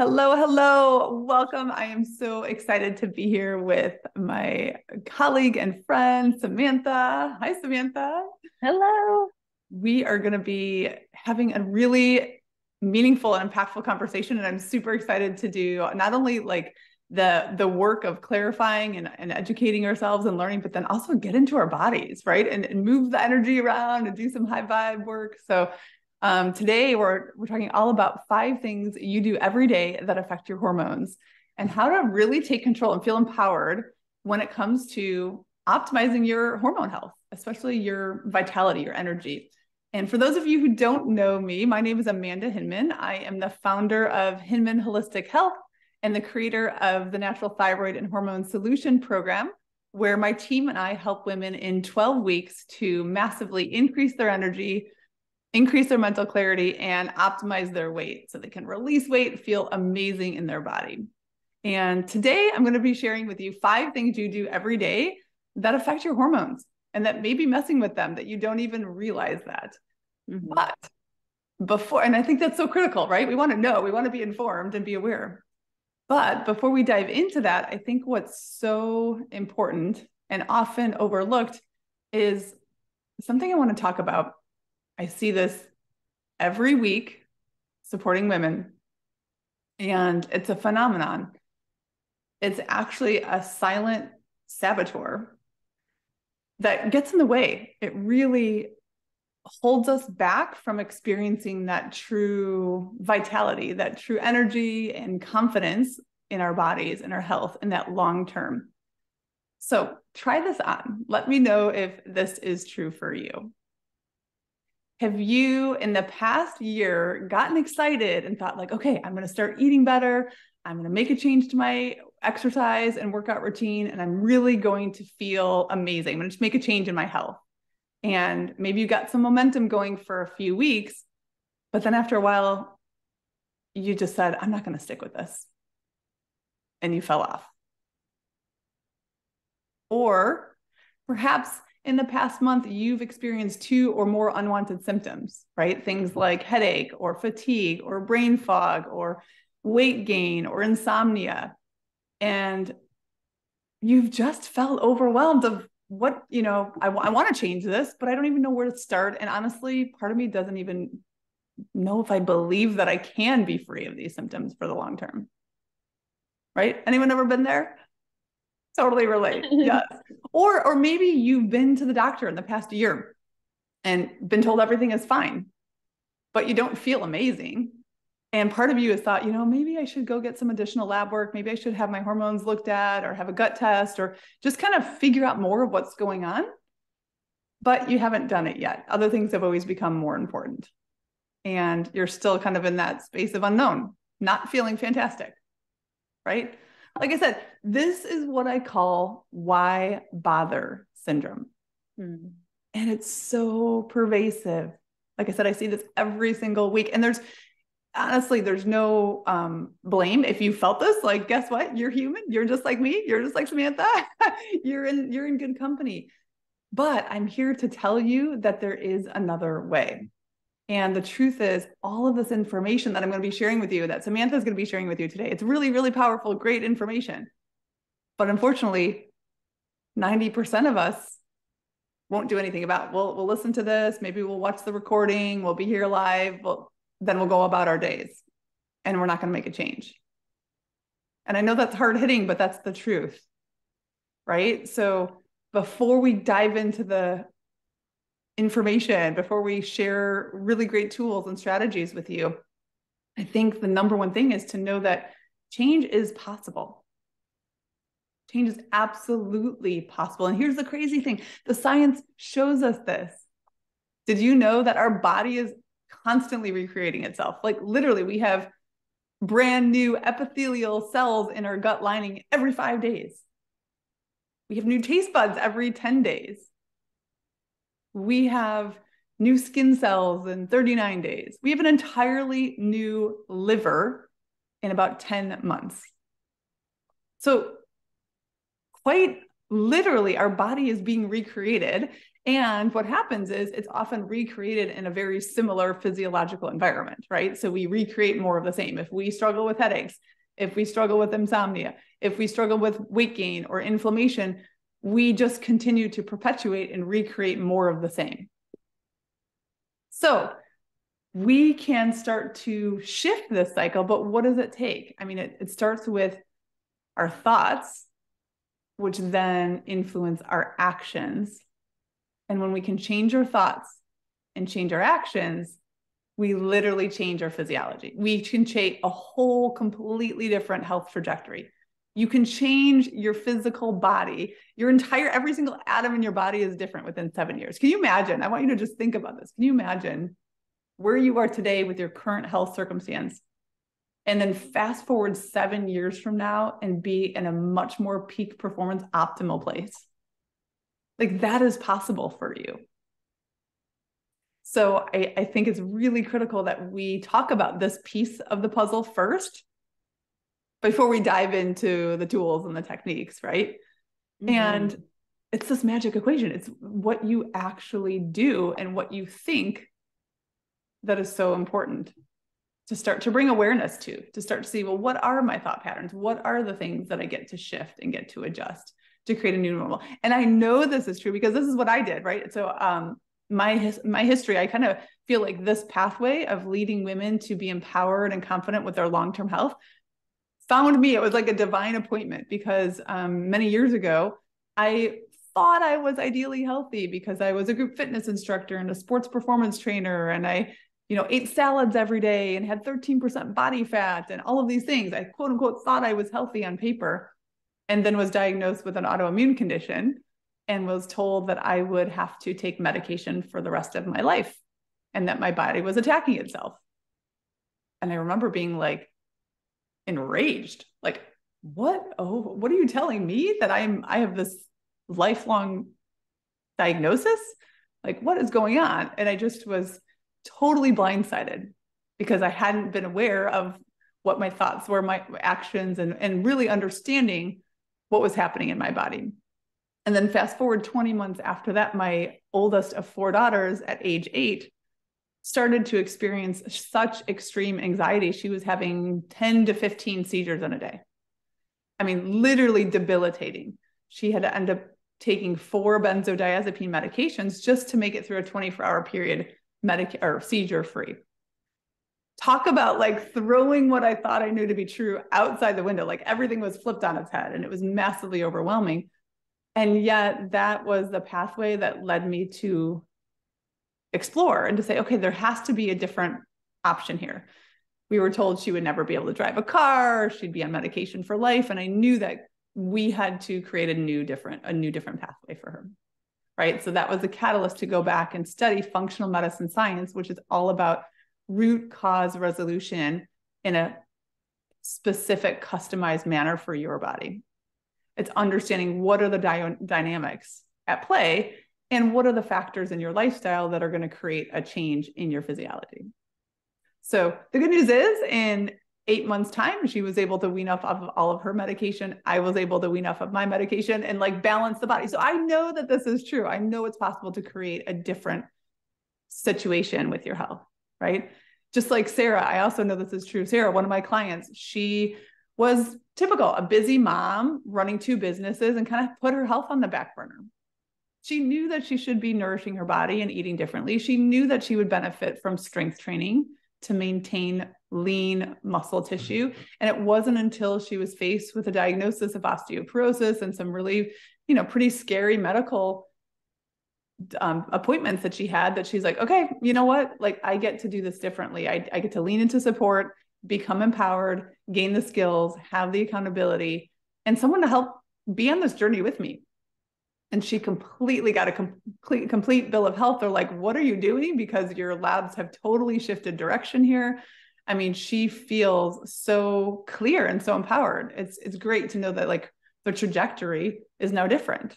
Hello, hello. Welcome. I am so excited to be here with my colleague and friend, Samantha. Hi, Samantha. Hello. We are going to be having a really meaningful and impactful conversation. And I'm super excited to do not only like the the work of clarifying and, and educating ourselves and learning, but then also get into our bodies, right? And, and move the energy around and do some high vibe work. So um, today, we're, we're talking all about five things you do every day that affect your hormones and how to really take control and feel empowered when it comes to optimizing your hormone health, especially your vitality, your energy. And for those of you who don't know me, my name is Amanda Hinman. I am the founder of Hinman Holistic Health and the creator of the Natural Thyroid and Hormone Solution Program, where my team and I help women in 12 weeks to massively increase their energy, increase their mental clarity and optimize their weight so they can release weight, feel amazing in their body. And today I'm going to be sharing with you five things you do every day that affect your hormones and that may be messing with them that you don't even realize that. Mm-hmm. But before, and I think that's so critical, right? We want to know, we want to be informed and be aware. But before we dive into that, I think what's so important and often overlooked is something I want to talk about I see this every week supporting women, and it's a phenomenon. It's actually a silent saboteur that gets in the way. It really holds us back from experiencing that true vitality, that true energy and confidence in our bodies and our health in that long term. So try this on. Let me know if this is true for you. Have you in the past year gotten excited and thought, like, okay, I'm going to start eating better. I'm going to make a change to my exercise and workout routine, and I'm really going to feel amazing. I'm going to just make a change in my health. And maybe you got some momentum going for a few weeks, but then after a while, you just said, I'm not going to stick with this. And you fell off. Or perhaps in the past month you've experienced two or more unwanted symptoms, right? Things like headache or fatigue or brain fog or weight gain or insomnia. And you've just felt overwhelmed of what, you know, I, want to change this, but I don't even know where to start. And honestly, part of me doesn't even know if I believe that I can be free of these symptoms for the long term. Right? Anyone ever been there? Totally relate. yes. Or or maybe you've been to the doctor in the past year and been told everything is fine, but you don't feel amazing. And part of you has thought, you know, maybe I should go get some additional lab work. Maybe I should have my hormones looked at or have a gut test or just kind of figure out more of what's going on. But you haven't done it yet. Other things have always become more important. And you're still kind of in that space of unknown, not feeling fantastic. Right like I said, this is what I call why bother syndrome. Mm. And it's so pervasive. Like I said, I see this every single week. And there's honestly, there's no um, blame if you felt this. Like, guess what? You're human. You're just like me. You're just like Samantha. you're in you're in good company. But I'm here to tell you that there is another way. And the truth is, all of this information that I'm going to be sharing with you, that Samantha is going to be sharing with you today, it's really, really powerful, great information. But unfortunately, 90% of us won't do anything about. We'll, we'll listen to this. Maybe we'll watch the recording. We'll be here live. We'll, then we'll go about our days and we're not going to make a change. And I know that's hard hitting, but that's the truth. Right. So before we dive into the information, before we share really great tools and strategies with you, I think the number one thing is to know that change is possible. Change is absolutely possible. And here's the crazy thing the science shows us this. Did you know that our body is constantly recreating itself? Like, literally, we have brand new epithelial cells in our gut lining every five days. We have new taste buds every 10 days we have new skin cells in 39 days. We have an entirely new liver in about 10 months. So, quite literally, our body is being recreated. And what happens is it's often recreated in a very similar physiological environment, right? So we recreate more of the same. If we struggle with headaches, if we struggle with insomnia, if we struggle with weight gain or inflammation, we just continue to perpetuate and recreate more of the same. So we can start to shift this cycle, but what does it take? I mean, it, it starts with our thoughts, which then influence our actions and when we can change our thoughts and change our actions, we literally change our physiology. We can change a whole completely different health trajectory. You can change your physical body. Your entire, every single atom in your body is different within seven years. Can you imagine? I want you to just think about this. Can you imagine where you are today with your current health circumstance? And then fast forward seven years from now and be in a much more peak performance optimal place. Like that is possible for you. So I, I think it's really critical that we talk about this piece of the puzzle first before we dive into the tools and the techniques, right? Mm-hmm. And it's this magic equation. It's what you actually do and what you think that is so important to start to bring awareness to, to start to see, well, what are my thought patterns? What are the things that I get to shift and get to adjust? to create a new normal. And I know this is true because this is what I did, right? So um my his, my history, I kind of feel like this pathway of leading women to be empowered and confident with their long-term health found me. It was like a divine appointment because um, many years ago, I thought I was ideally healthy because I was a group fitness instructor and a sports performance trainer, and I, you know, ate salads every day and had 13% body fat and all of these things. I quote unquote thought I was healthy on paper and then was diagnosed with an autoimmune condition and was told that I would have to take medication for the rest of my life and that my body was attacking itself. And I remember being like enraged, like, what? Oh, what are you telling me that I'm, I have this lifelong diagnosis? Like, what is going on? And I just was totally blindsided because I hadn't been aware of what my thoughts were, my actions, and, and really understanding what was happening in my body. And then fast forward 20 months after that, my oldest of four daughters at age eight started to experience such extreme anxiety. She was having 10 to 15 seizures in a day. I mean, literally debilitating. She had to end up taking four benzodiazepine medications just to make it through a 24 hour period medic or seizure free talk about like throwing what I thought I knew to be true outside the window. Like everything was flipped on its head and it was massively overwhelming. And yet that was the pathway that led me to explore and to say, okay, there has to be a different option here. We were told she would never be able to drive a car, she'd be on medication for life. And I knew that we had to create a new different, a new different pathway for her. Right. So that was the catalyst to go back and study functional medicine science, which is all about root cause resolution in a specific customized manner for your body. It's understanding what are the dy- dynamics at play and what are the factors in your lifestyle that are going to create a change in your physiology. So the good news is in eight months time, she was able to wean off of all of her medication. I was able to wean off of my medication and like balance the body. So I know that this is true. I know it's possible to create a different situation with your health right? Just like Sarah, I also know this is true. Sarah, one of my clients, she was typical, a busy mom running two businesses and kind of put her health on the back burner. She knew that she should be nourishing her body and eating differently. She knew that she would benefit from strength training to maintain lean muscle tissue. And it wasn't until she was faced with a diagnosis of osteoporosis and some really, you know, pretty scary medical um, appointments that she had that she's like, okay, you know what? Like, I get to do this differently. I, I get to lean into support, become empowered, gain the skills, have the accountability, and someone to help be on this journey with me. And she completely got a complete complete bill of health. They're like, what are you doing? Because your labs have totally shifted direction here. I mean, she feels so clear and so empowered. It's it's great to know that like the trajectory is now different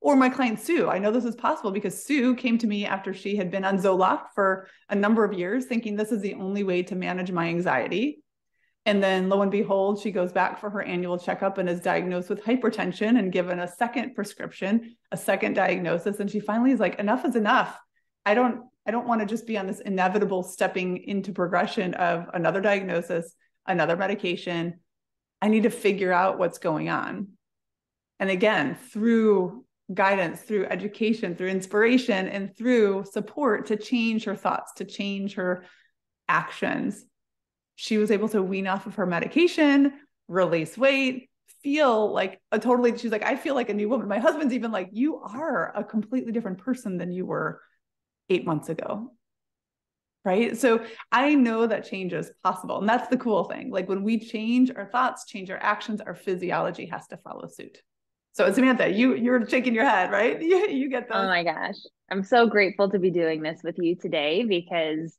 or my client Sue. I know this is possible because Sue came to me after she had been on Zoloft for a number of years, thinking this is the only way to manage my anxiety. And then lo and behold, she goes back for her annual checkup and is diagnosed with hypertension and given a second prescription, a second diagnosis. And she finally is like, enough is enough. I don't, I don't want to just be on this inevitable stepping into progression of another diagnosis, another medication. I need to figure out what's going on. And again, through guidance, through education, through inspiration, and through support to change her thoughts, to change her actions she was able to wean off of her medication, release weight, feel like a totally, she's like, I feel like a new woman. My husband's even like, you are a completely different person than you were eight months ago. Right. So I know that change is possible. And that's the cool thing. Like when we change our thoughts, change our actions, our physiology has to follow suit. So Samantha, you you're shaking your head, right? You, you get oh that. Oh my gosh. I'm so grateful to be doing this with you today because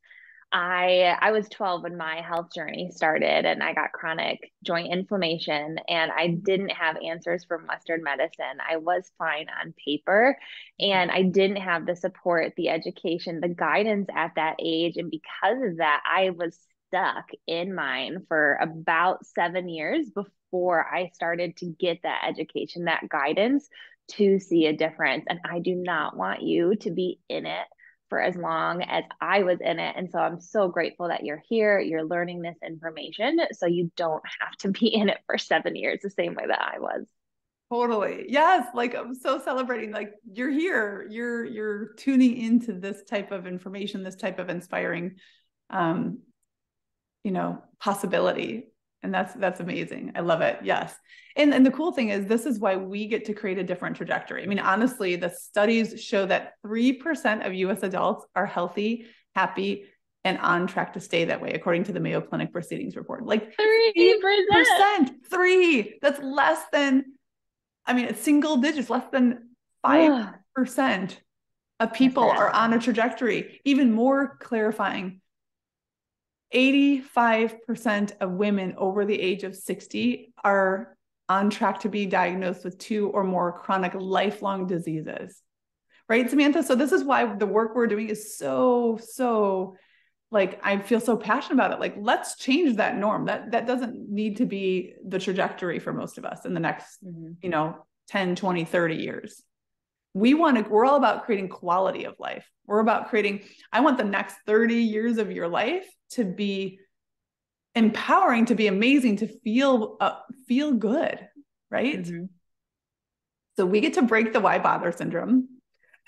I I was 12 when my health journey started and I got chronic joint inflammation and I didn't have answers from western medicine. I was fine on paper and I didn't have the support, the education, the guidance at that age and because of that I was stuck in mine for about 7 years before I started to get that education, that guidance to see a difference and I do not want you to be in it for as long as I was in it. And so I'm so grateful that you're here, you're learning this information so you don't have to be in it for seven years the same way that I was. Totally. Yes. Like I'm so celebrating. Like you're here. You're you're tuning into this type of information, this type of inspiring um, you know, possibility and that's that's amazing. I love it. Yes. And and the cool thing is this is why we get to create a different trajectory. I mean honestly the studies show that 3% of us adults are healthy happy and on track to stay that way according to the mayo clinic proceedings report. Like 3% 3 that's less than i mean it's single digits less than 5% of people are on a trajectory. Even more clarifying 85% of women over the age of 60 are on track to be diagnosed with two or more chronic lifelong diseases. Right, Samantha? So, this is why the work we're doing is so, so like I feel so passionate about it. Like, let's change that norm. That that doesn't need to be the trajectory for most of us in the next, mm-hmm. you know, 10, 20, 30 years we want to we're all about creating quality of life we're about creating i want the next 30 years of your life to be empowering to be amazing to feel uh, feel good right? Mm-hmm. so we get to break the why bother syndrome.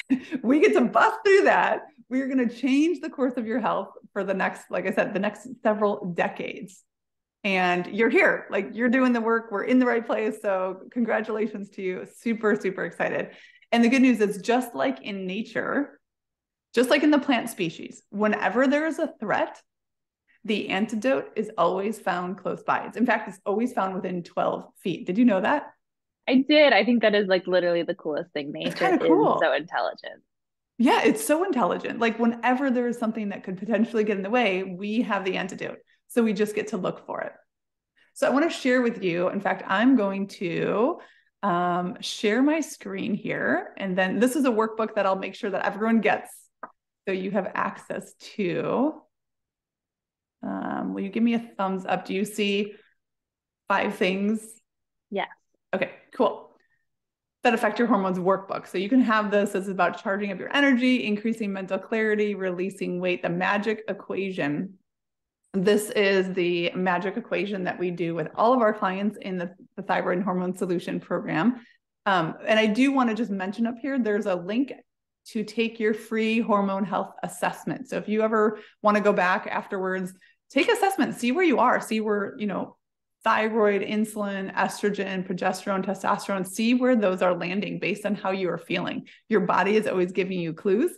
We get to bust through that. We're going to change the course of your health for the next like i said the next several decades. And you're here like you're doing the work we're in the right place. So congratulations to you. Super super excited. And the good news is just like in nature, just like in the plant species, whenever there is a threat, the antidote is always found close by. It's, in fact, it's always found within 12 feet. Did you know that? I did. I think that is like literally the coolest thing. Nature cool. is so intelligent. Yeah, it's so intelligent. Like whenever there is something that could potentially get in the way, we have the antidote. So we just get to look for it. So I want to share with you. In fact, I'm going to um, share my screen here. And then this is a workbook that I'll make sure that everyone gets so you have access to. Um, will you give me a thumbs up? Do you see five things? Yes. Okay, cool. That affect your hormones workbook. So you can have this. This is about charging up your energy, increasing mental clarity, releasing weight, the magic equation this is the magic equation that we do with all of our clients in the, the thyroid hormone solution program. Um, and I do want to just mention up here, there's a link to take your free hormone health assessment. So if you ever want to go back afterwards, take assessment, see where you are, see where, you know, thyroid, insulin, estrogen, progesterone, testosterone, see where those are landing based on how you are feeling. Your body is always giving you clues.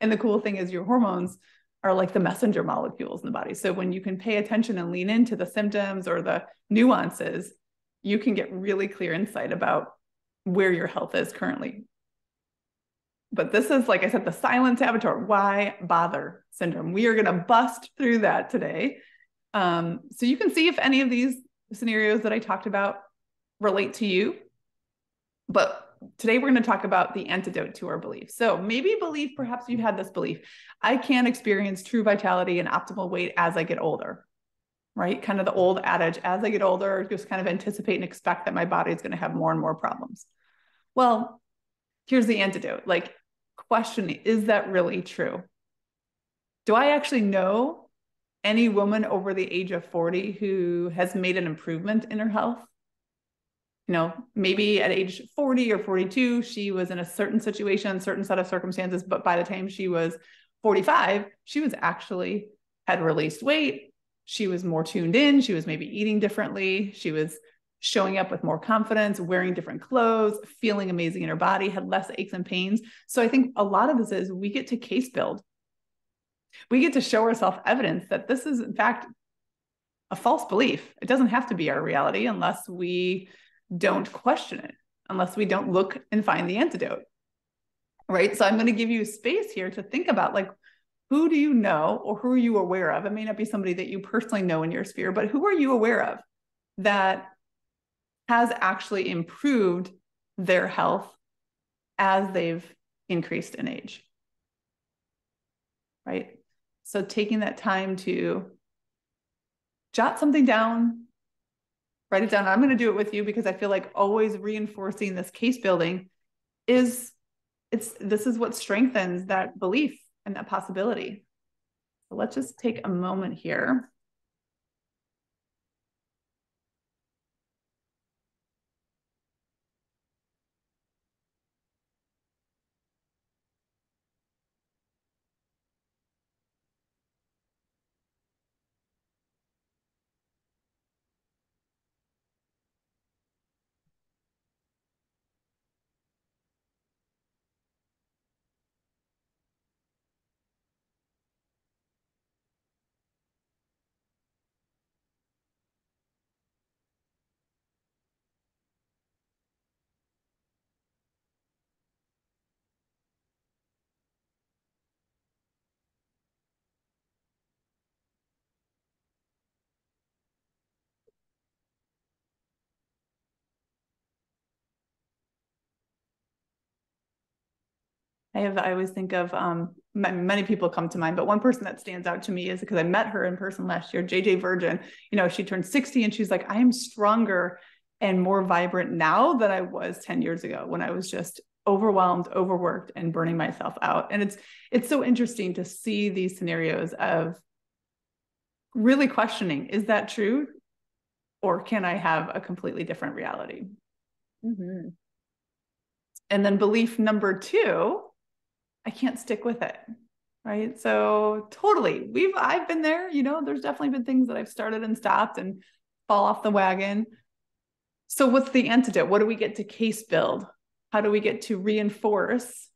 And the cool thing is your hormones are like the messenger molecules in the body. So when you can pay attention and lean into the symptoms or the nuances, you can get really clear insight about where your health is currently. But this is, like I said, the silent saboteur. Why bother syndrome? We are going to bust through that today. Um, so you can see if any of these scenarios that I talked about relate to you. But today we're going to talk about the antidote to our belief. So maybe belief, perhaps you've had this belief I can't experience true vitality and optimal weight as I get older. right? Kind of the old adage as I get older, just kind of anticipate and expect that my body is going to have more and more problems. Well, here's the antidote like, questioning is that really true? Do I actually know any woman over the age of 40 who has made an improvement in her health? You know, maybe at age 40 or 42, she was in a certain situation, certain set of circumstances, but by the time she was 45, she was actually had released weight. She was more tuned in. She was maybe eating differently. She was showing up with more confidence, wearing different clothes, feeling amazing in her body, had less aches and pains. So I think a lot of this is we get to case build. We get to show ourselves evidence that this is, in fact, a false belief. It doesn't have to be our reality unless we don't question it, unless we don't look and find the antidote right? So I'm going to give you space here to think about like, who do you know or who are you aware of? It may not be somebody that you personally know in your sphere, but who are you aware of that has actually improved their health as they've increased in age? Right? So taking that time to jot something down, write it down. I'm going to do it with you because I feel like always reinforcing this case building is it's this is what strengthens that belief and that possibility. So let's just take a moment here. I have, I always think of um, many people come to mind, but one person that stands out to me is because I met her in person last year, JJ Virgin. You know, she turned 60 and she's like, I am stronger and more vibrant now than I was 10 years ago when I was just overwhelmed, overworked, and burning myself out. And it's it's so interesting to see these scenarios of really questioning, is that true? Or can I have a completely different reality? Mm-hmm. And then belief number two I can't stick with it. Right. So totally. We've I've been there, you know, there's definitely been things that I've started and stopped and fall off the wagon. So what's the antidote? What do we get to case build? How do we get to reinforce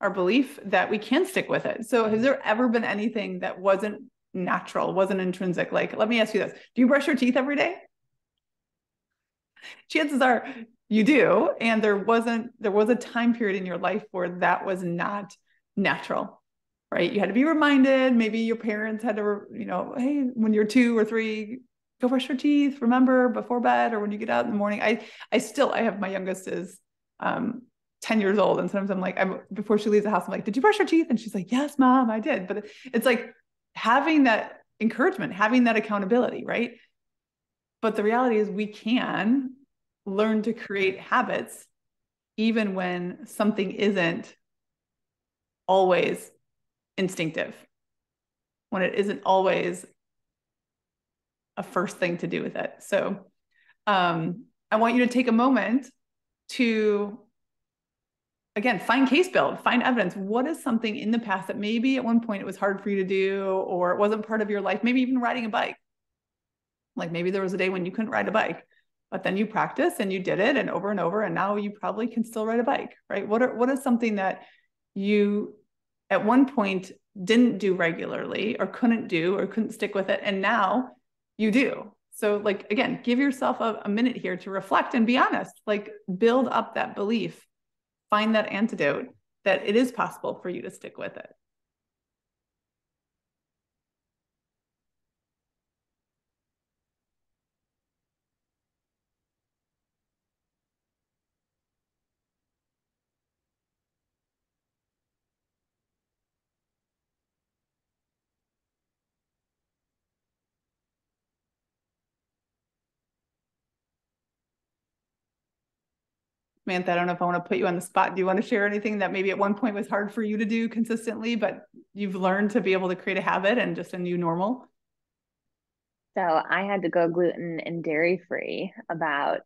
our belief that we can stick with it? So has there ever been anything that wasn't natural, wasn't intrinsic? Like, let me ask you this. Do you brush your teeth every day? Chances are you do. And there wasn't there was a time period in your life where that was not natural right? You had to be reminded. Maybe your parents had to you know hey when you're two or three go brush your teeth remember before bed or when you get out in the morning. I i still i have my youngest is um 10 years old. And sometimes i'm like i'm before she leaves the house i'm like did you brush your teeth? And she's like yes mom i did. But it's like having that encouragement having that accountability right? But the reality is we can learn to create habits even when something isn't always instinctive, when it isn't always a first thing to do with it. So um, I want you to take a moment to, again, find case build, find evidence. What is something in the past that maybe at one point it was hard for you to do or it wasn't part of your life, maybe even riding a bike? Like maybe there was a day when you couldn't ride a bike but then you practice and you did it and over and over and now you probably can still ride a bike right? What are what is something that you at one point didn't do regularly or couldn't do or couldn't stick with it and now you do? So like again give yourself a, a minute here to reflect and be honest. Like build up that belief find that antidote that it is possible for you to stick with it Samantha, I don't know if I want to put you on the spot. Do you want to share anything that maybe at one point was hard for you to do consistently, but you've learned to be able to create a habit and just a new normal? So I had to go gluten and dairy free about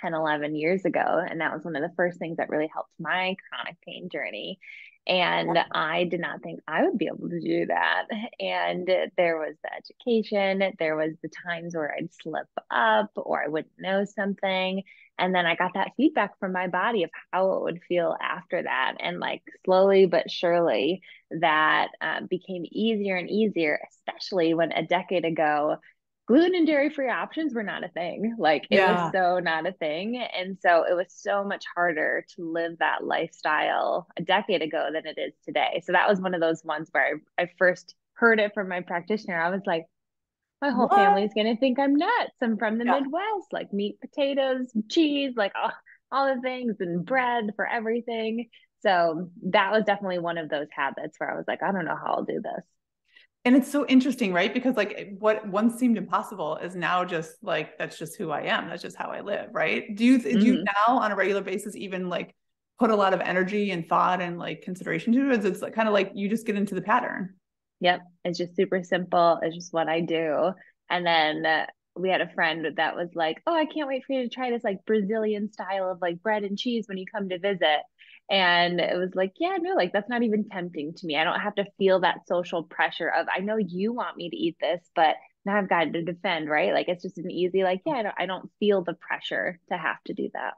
10, 11 years ago. And that was one of the first things that really helped my chronic pain journey. And I did not think I would be able to do that. And there was the education, there was the times where I'd slip up or I wouldn't know something. And then I got that feedback from my body of how it would feel after that. And like slowly but surely, that um, became easier and easier, especially when a decade ago, gluten and dairy free options were not a thing. Like it yeah. was so not a thing. And so it was so much harder to live that lifestyle a decade ago than it is today. So that was one of those ones where I, I first heard it from my practitioner. I was like, my whole what? family's going to think I'm nuts. I'm from the yeah. Midwest, like meat, potatoes, cheese, like all, all the things and bread for everything. So that was definitely one of those habits where I was like, I don't know how I'll do this and it's so interesting right because like what once seemed impossible is now just like that's just who i am that's just how i live right do you mm-hmm. do you mm-hmm. now on a regular basis even like put a lot of energy and thought and like consideration to it it's like kind of like you just get into the pattern yep it's just super simple it's just what i do and then uh, we had a friend that was like oh i can't wait for you to try this like brazilian style of like bread and cheese when you come to visit and it was like, yeah, no, like that's not even tempting to me. I don't have to feel that social pressure of, I know you want me to eat this, but now I've got to defend, right? Like it's just an easy, like, yeah, I don't, I don't feel the pressure to have to do that.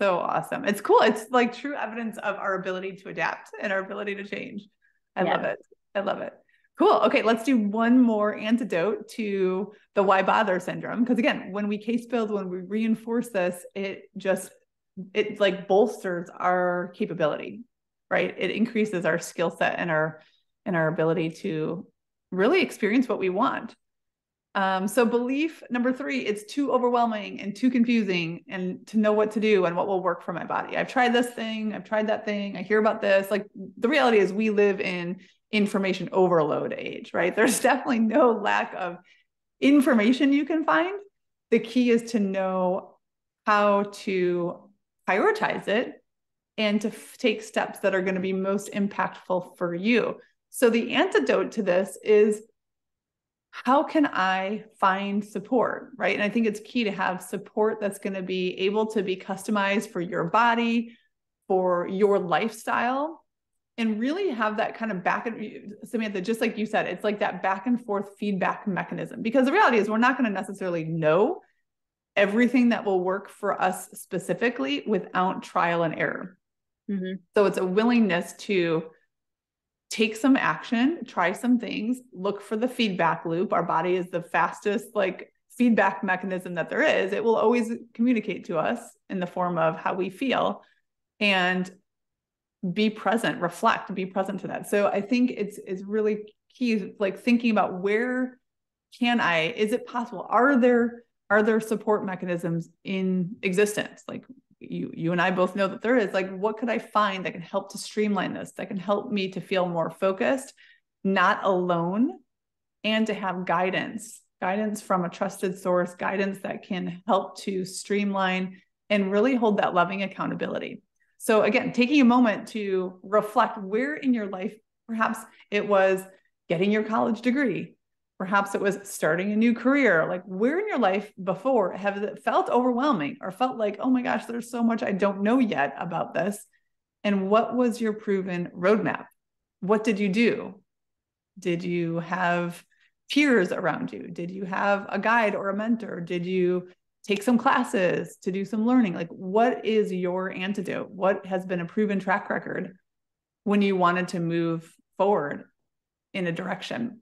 So awesome. It's cool. It's like true evidence of our ability to adapt and our ability to change. I yes. love it. I love it. Cool. Okay, let's do one more antidote to the why bother syndrome. Because again, when we case build, when we reinforce this, it just it like bolsters our capability right it increases our skill set and our and our ability to really experience what we want um, so belief number three it's too overwhelming and too confusing and to know what to do and what will work for my body i've tried this thing i've tried that thing i hear about this like the reality is we live in information overload age right there's definitely no lack of information you can find the key is to know how to prioritize it and to f- take steps that are going to be most impactful for you. So, the antidote to this is how can I find support, right? And I think it's key to have support that's going to be able to be customized for your body, for your lifestyle, and really have that kind of back and Samantha, just like you said, it's like that back and forth feedback mechanism. Because the reality is, we're not going to necessarily know everything that will work for us specifically without trial and error. Mm-hmm. So it's a willingness to take some action, try some things, look for the feedback loop. Our body is the fastest like feedback mechanism that there is. It will always communicate to us in the form of how we feel and be present, reflect, be present to that. So I think it's it's really key like thinking about where can I is it possible? Are there are there support mechanisms in existence? Like you you and I both know that there is. Like what could I find that can help to streamline this that can help me to feel more focused not alone and to have guidance guidance from a trusted source guidance that can help to streamline and really hold that loving accountability so again taking a moment to reflect where in your life perhaps it was getting your college degree Perhaps it was starting a new career. Like, where in your life before have it felt overwhelming or felt like, oh my gosh, there's so much I don't know yet about this? And what was your proven roadmap? What did you do? Did you have peers around you? Did you have a guide or a mentor? Did you take some classes to do some learning? Like, what is your antidote? What has been a proven track record when you wanted to move forward in a direction?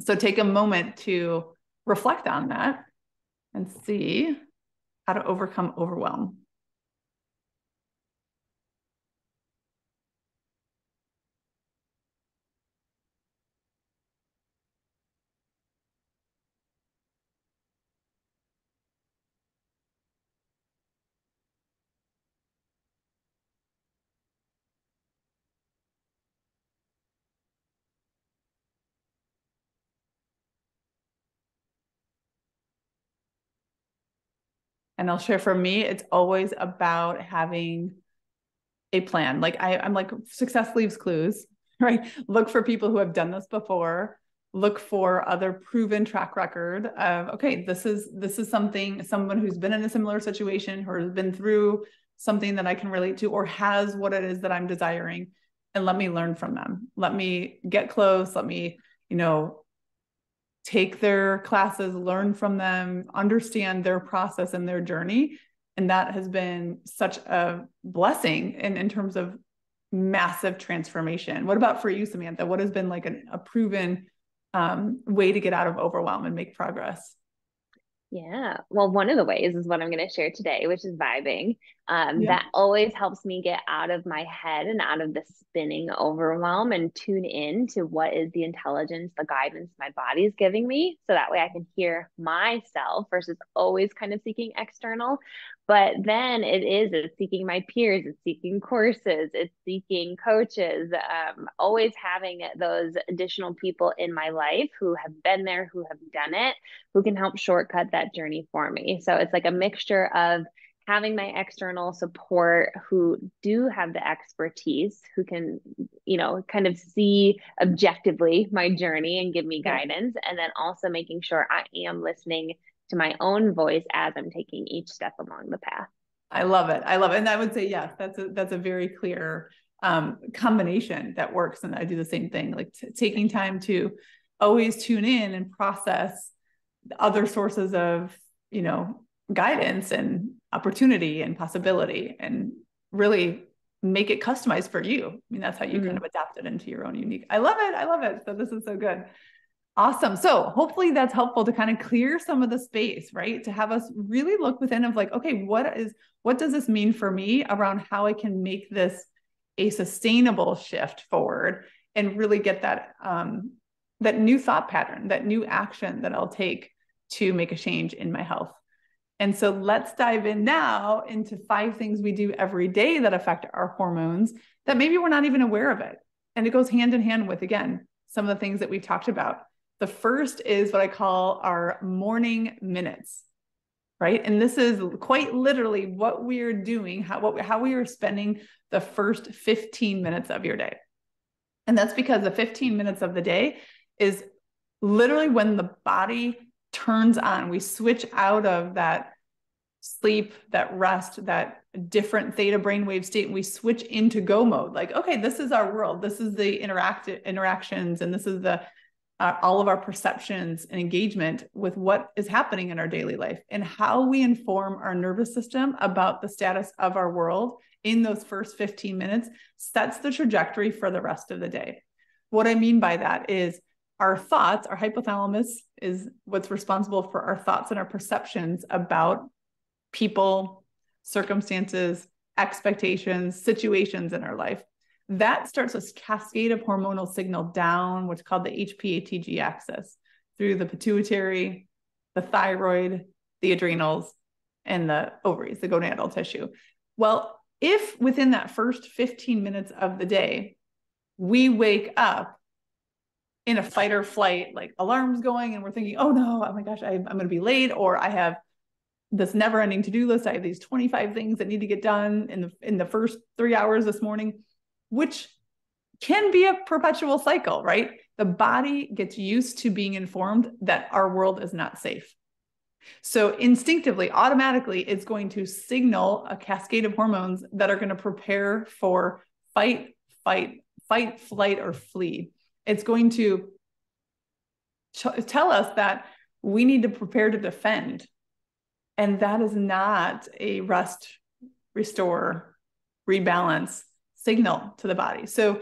So take a moment to reflect on that and see how to overcome overwhelm. And I'll share for me, it's always about having a plan. Like I, I'm like success leaves clues, right? Look for people who have done this before. Look for other proven track record of okay, this is this is something someone who's been in a similar situation or has been through something that I can relate to or has what it is that I'm desiring and let me learn from them. Let me get close, let me, you know, take their classes, learn from them, understand their process and their journey and that has been such a blessing in, in terms of massive transformation. What about for you, Samantha? What has been like an, a proven um, way to get out of overwhelm and make progress? Yeah. Well, one of the ways is what I'm going to share today, which is vibing. Um, yeah. That always helps me get out of my head and out of the spinning overwhelm and tune in to what is the intelligence, the guidance my body is giving me. So that way I can hear myself versus always kind of seeking external. But then it is, it's seeking my peers, it's seeking courses, it's seeking coaches, um, always having those additional people in my life who have been there, who have done it, who can help shortcut that journey for me. So it's like a mixture of having my external support who do have the expertise who can you know kind of see objectively my journey and give me guidance and then also making sure i am listening to my own voice as i'm taking each step along the path. I love it. I love it. And i would say yes that's a that's a very clear um, combination that works. And i do the same thing like t- taking time to always tune in and process other sources of you know guidance and opportunity and possibility and really make it customized for you. I mean, that's how you mm-hmm. kind of adapt it into your own unique. I love it. I love it. So this is so good. Awesome. So hopefully that's helpful to kind of clear some of the space, right? To have us really look within of like, okay, what is what does this mean for me around how I can make this a sustainable shift forward and really get that um that new thought pattern, that new action that I'll take to make a change in my health. And so let's dive in now into five things we do every day that affect our hormones that maybe we're not even aware of it. And it goes hand in hand with, again, some of the things that we've talked about. The first is what I call our morning minutes, right? And this is quite literally what we are doing, how, what, how we are spending the first 15 minutes of your day. And that's because the 15 minutes of the day is literally when the body turns on. We switch out of that sleep, that rest, that different theta brainwave state, and we switch into go mode. Like, okay, this is our world. This is the interact interactions, and this is the uh, all of our perceptions and engagement with what is happening in our daily life and how we inform our nervous system about the status of our world in those first 15 minutes sets the trajectory for the rest of the day. What I mean by that is our thoughts, our hypothalamus is what's responsible for our thoughts and our perceptions about people, circumstances, expectations, situations in our life. That starts a cascade of hormonal signal down what's called the HPATG axis through the pituitary, the thyroid, the adrenals, and the ovaries, the gonadal tissue. Well, if within that first 15 minutes of the day, we wake up in a fight or flight, like alarms going, and we're thinking, oh no, oh my gosh, I, I'm going to be late, or I have this never ending to do list. I have these 25 things that need to get done in the in the first three hours this morning, which can be a perpetual cycle, right? The body gets used to being informed that our world is not safe. So instinctively, automatically, it's going to signal a cascade of hormones that are going to prepare for fight, fight, fight, flight, or flee it's going to ch- tell us that we need to prepare to defend. And that is not a rest, restore, rebalance signal to the body. So,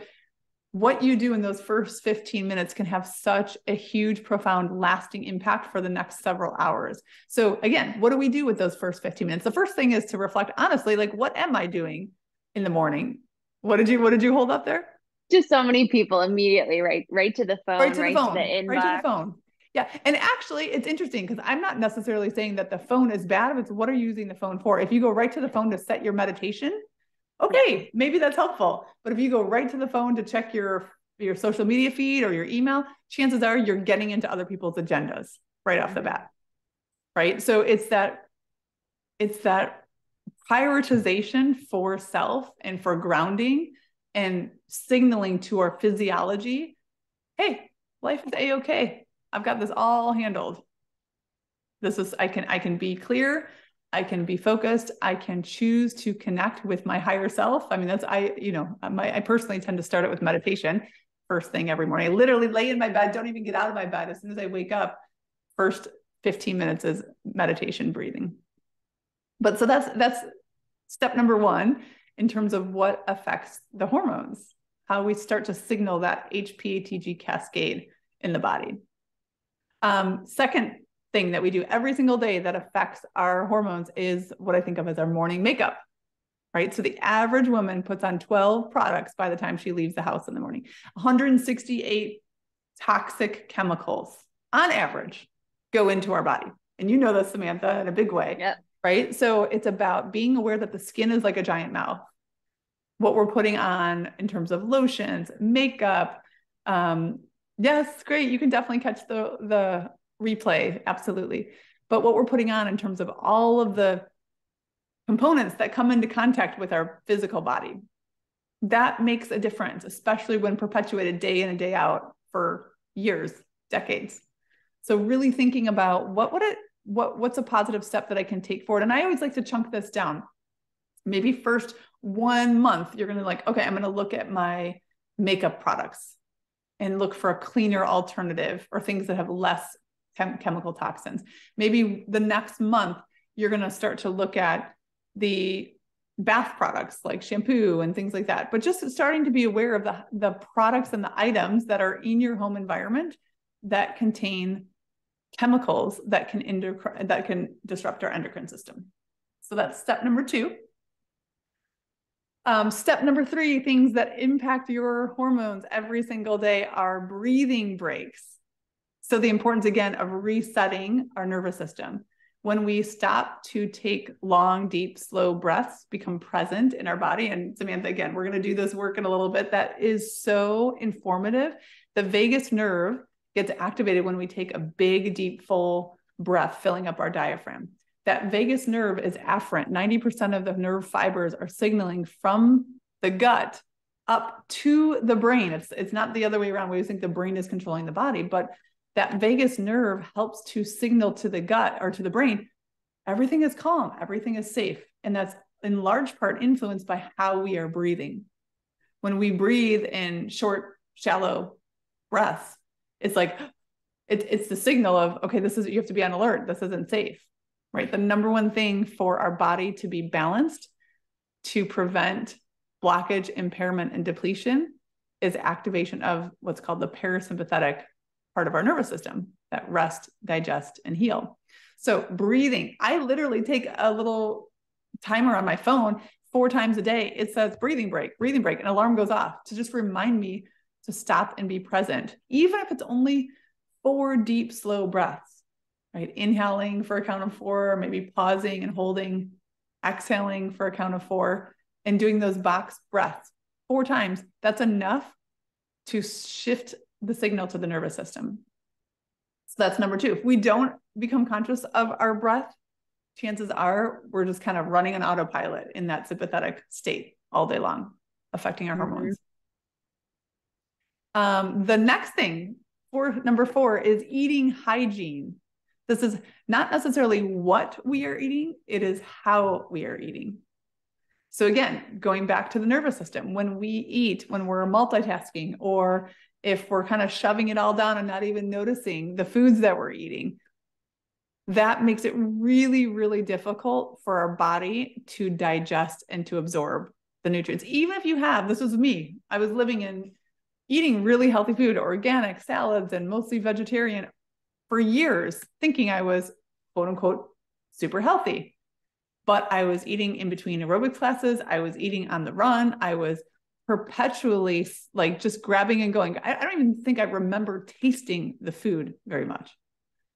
what you do in those first 15 minutes can have such a huge, profound, lasting impact for the next several hours. So, again, what do we do with those first 15 minutes? The first thing is to reflect honestly, like, what am I doing in the morning? What did you What did you hold up there? Just so many people immediately right right to the phone right to the phone to the inbox. right to the phone yeah and actually it's interesting because i'm not necessarily saying that the phone is bad it's what are you using the phone for if you go right to the phone to set your meditation okay yeah. maybe that's helpful but if you go right to the phone to check your your social media feed or your email chances are you're getting into other people's agendas right off the mm-hmm. bat right so it's that it's that prioritization for self and for grounding and signaling to our physiology hey life is a-okay i've got this all handled. This is i can i can be clear. I can be focused. I can choose to connect with my higher self. I mean that's i you know my, i personally tend to start it with meditation first thing every morning. I literally lay in my bed don't even get out of my bed. As soon as i wake up first 15 minutes is meditation breathing. But so that's that's step number one in terms of what affects the hormones how we start to signal that hpatg cascade in the body um, second thing that we do every single day that affects our hormones is what I think of as our morning makeup, right? So the average woman puts on 12 products by the time she leaves the house in the morning, 168 toxic chemicals on average go into our body. And you know this, Samantha, in a big way. Yep. Right. So it's about being aware that the skin is like a giant mouth. What we're putting on in terms of lotions, makeup. Um, yes, great. You can definitely catch the the replay, absolutely. But what we're putting on in terms of all of the components that come into contact with our physical body, that makes a difference, especially when perpetuated day in and day out for years, decades. So really thinking about what would it what what's a positive step that I can take forward? And I always like to chunk this down. Maybe first one month, you're gonna like, okay, I'm gonna look at my makeup products and look for a cleaner alternative or things that have less chem- chemical toxins. Maybe the next month, you're to start to look at the bath products like shampoo and things like that. But just starting to be aware of the, the products and the items that are in your home environment that contain chemicals that can endoc- that can disrupt our endocrine system. So that's step number two. Um, step number three, things that impact your hormones every single day are breathing breaks. So the importance again of resetting our nervous system. When we stop to take long, deep, slow breaths, become present in our body. And Samantha, again, we're going to do this work in a little bit. That is so informative. The vagus nerve gets activated when we take a big, deep, full breath, filling up our diaphragm. That vagus nerve is afferent. 90% of the nerve fibers are signaling from the gut up to the brain. It's, it's not the other way around. We think the brain is controlling the body, but that vagus nerve helps to signal to the gut or to the brain everything is calm, everything is safe. And that's in large part influenced by how we are breathing. When we breathe in short, shallow breaths, it's like it, it's the signal of, okay, this is, you have to be on alert. This isn't safe, right? The number one thing for our body to be balanced, to prevent blockage, impairment, and depletion is activation of what's called the parasympathetic part of our nervous system that rest, digest, and heal. So, breathing, I literally take a little timer on my phone four times a day. It says breathing break, breathing break, an alarm goes off to just remind me to stop and be present, even if it's only four deep, slow breaths, right? Inhaling for a count of four, maybe pausing and holding, exhaling for a count of four, and doing those box breaths four times. That's enough to shift the signal to the nervous system. So that's number two. If we don't become conscious of our breath, chances are we're just kind of running on autopilot in that sympathetic state all day long, affecting our mm-hmm. hormones. Um, the next thing for number four is eating hygiene. This is not necessarily what we are eating, it is how we are eating. So, again, going back to the nervous system, when we eat, when we're multitasking, or if we're kind of shoving it all down and not even noticing the foods that we're eating, that makes it really, really difficult for our body to digest and to absorb the nutrients. Even if you have, this was me, I was living in eating really healthy food, organic salads, and mostly vegetarian for years, thinking I was quote unquote super healthy. But I was eating in between aerobic classes, I was eating on the run, I was perpetually like just grabbing and going. I, I don't even think I remember tasting the food very much.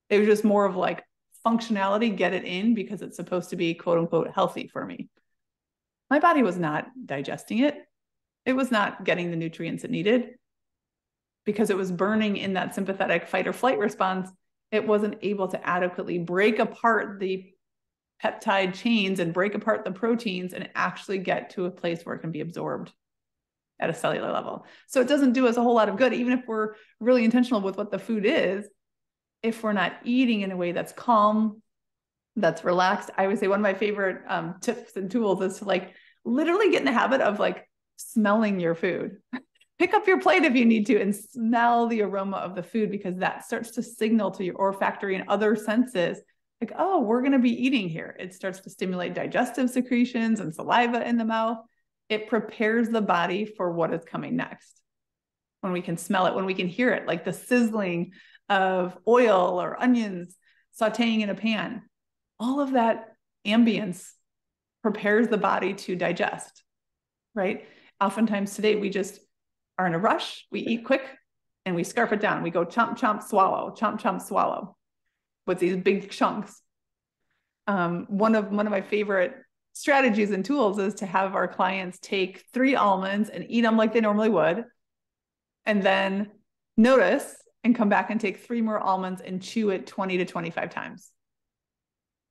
It was just more of like functionality, get it in because it's supposed to be quote unquote healthy for me. My body was not digesting it. It was not getting the nutrients it needed because it was burning in that sympathetic fight or flight response. It wasn't able to adequately break apart the peptide chains and break apart the proteins and actually get to a place where it can be absorbed at a cellular level. So it doesn't do us a whole lot of good, even if we're really intentional with what the food is, if we're not eating in a way that's calm, that's relaxed. I would say one of my favorite um, tips and tools is to like literally get in the habit of like smelling your food. Pick up your plate if you need to and smell the aroma of the food because that starts to signal to your olfactory and other senses like, oh, we're going to be eating here. It starts to stimulate digestive secretions and saliva in the mouth. It prepares the body for what is coming next. When we can smell it, when we can hear it, like the sizzling of oil or onions sauteing in a pan, all of that ambience prepares the body to digest, right? Oftentimes today, we just are in a rush, we eat quick and we scarf it down. We go chomp, chomp, swallow, chomp, chomp, swallow with these big chunks. Um, one of one of my favorite strategies and tools is to have our clients take three almonds and eat them like they normally would, and then notice and come back and take three more almonds and chew it 20 to 25 times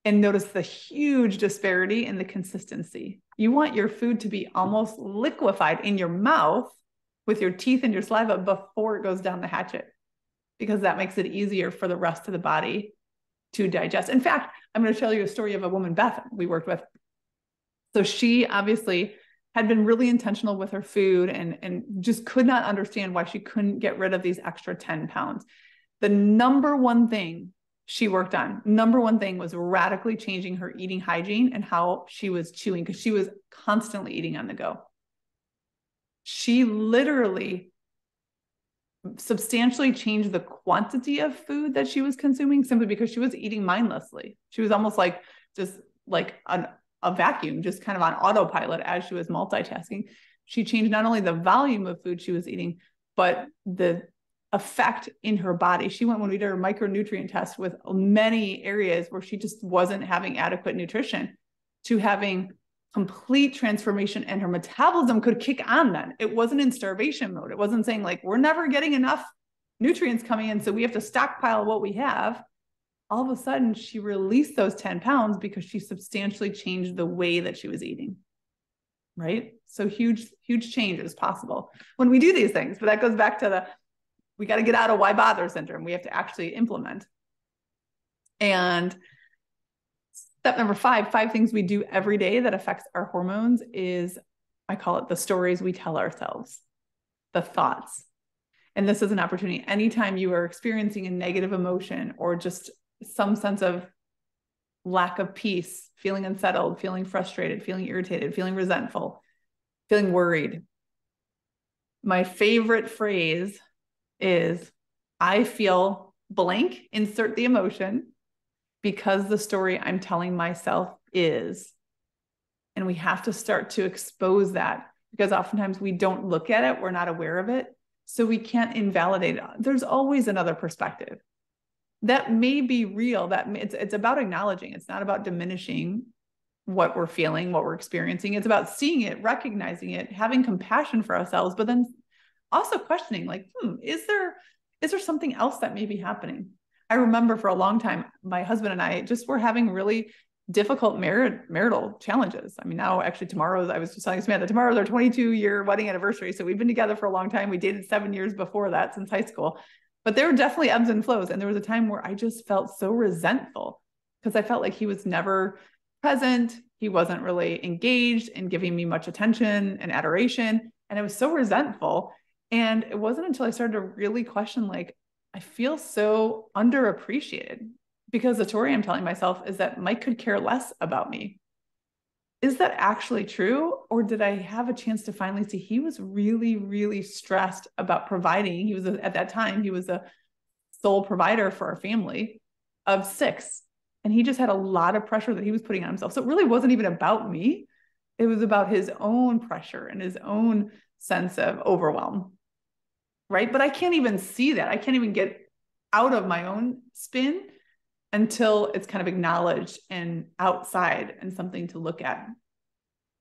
and notice the huge disparity in the consistency. You want your food to be almost liquefied in your mouth with your teeth and your saliva before it goes down the hatchet, because that makes it easier for the rest of the body to digest. In fact, I'm going to tell you a story of a woman, Beth, we worked with. So she obviously had been really intentional with her food and, and just could not understand why she couldn't get rid of these extra 10 pounds. The number one thing she worked on. Number one thing was radically changing her eating hygiene and how she was chewing because she was constantly eating on the go. She literally substantially changed the quantity of food that she was consuming simply because she was eating mindlessly. She was almost like just like an, a vacuum, just kind of on autopilot as she was multitasking. She changed not only the volume of food she was eating, but the effect in her body. She went when we did her micronutrient test with many areas where she just wasn't having adequate nutrition to having complete transformation and her metabolism could kick on then. It wasn't in starvation mode. It wasn't saying like we're never getting enough nutrients coming in so we have to stockpile what we have. All of a sudden she released those 10 pounds because she substantially changed the way that she was eating. Right? So huge huge change is possible when we do these things. But that goes back to the we got to get out of why bother syndrome. We have to actually implement. And step number five, five things we do every day that affects our hormones is I call it the stories we tell ourselves, the thoughts. And this is an opportunity. Anytime you are experiencing a negative emotion or just some sense of lack of peace, feeling unsettled, feeling frustrated, feeling irritated, feeling resentful, feeling worried. My favorite phrase is I feel blank, insert the emotion because the story I'm telling myself is. And we have to start to expose that because oftentimes we don't look at it, we're not aware of it. So we can't invalidate it. There's always another perspective that may be real. That it's, it's about acknowledging, it's not about diminishing what we're feeling, what we're experiencing. It's about seeing it, recognizing it, having compassion for ourselves, but then also questioning like hmm is there is there something else that may be happening i remember for a long time my husband and i just were having really difficult mar- marital challenges. I mean now actually tomorrow i was just telling samantha tomorrow's our 22 year wedding anniversary. So we've been together for a long time. We dated seven years before that since high school. But there were definitely ebbs and flows. And there was a time where i just felt so resentful because i felt like he was never present. He wasn't really engaged in giving me much attention and adoration. And i was so resentful. And it wasn't until I started to really question, like, I feel so underappreciated because the story I'm telling myself is that Mike could care less about me. Is that actually true? Or did I have a chance to finally see he was really, really stressed about providing? He was, a, at that time, he was a sole provider for our family of six. And he just had a lot of pressure that he was putting on himself. So it really wasn't even about me. It was about his own pressure and his own sense of overwhelm right? But I can't even see that. I can't even get out of my own spin until it's kind of acknowledged and outside and something to look at.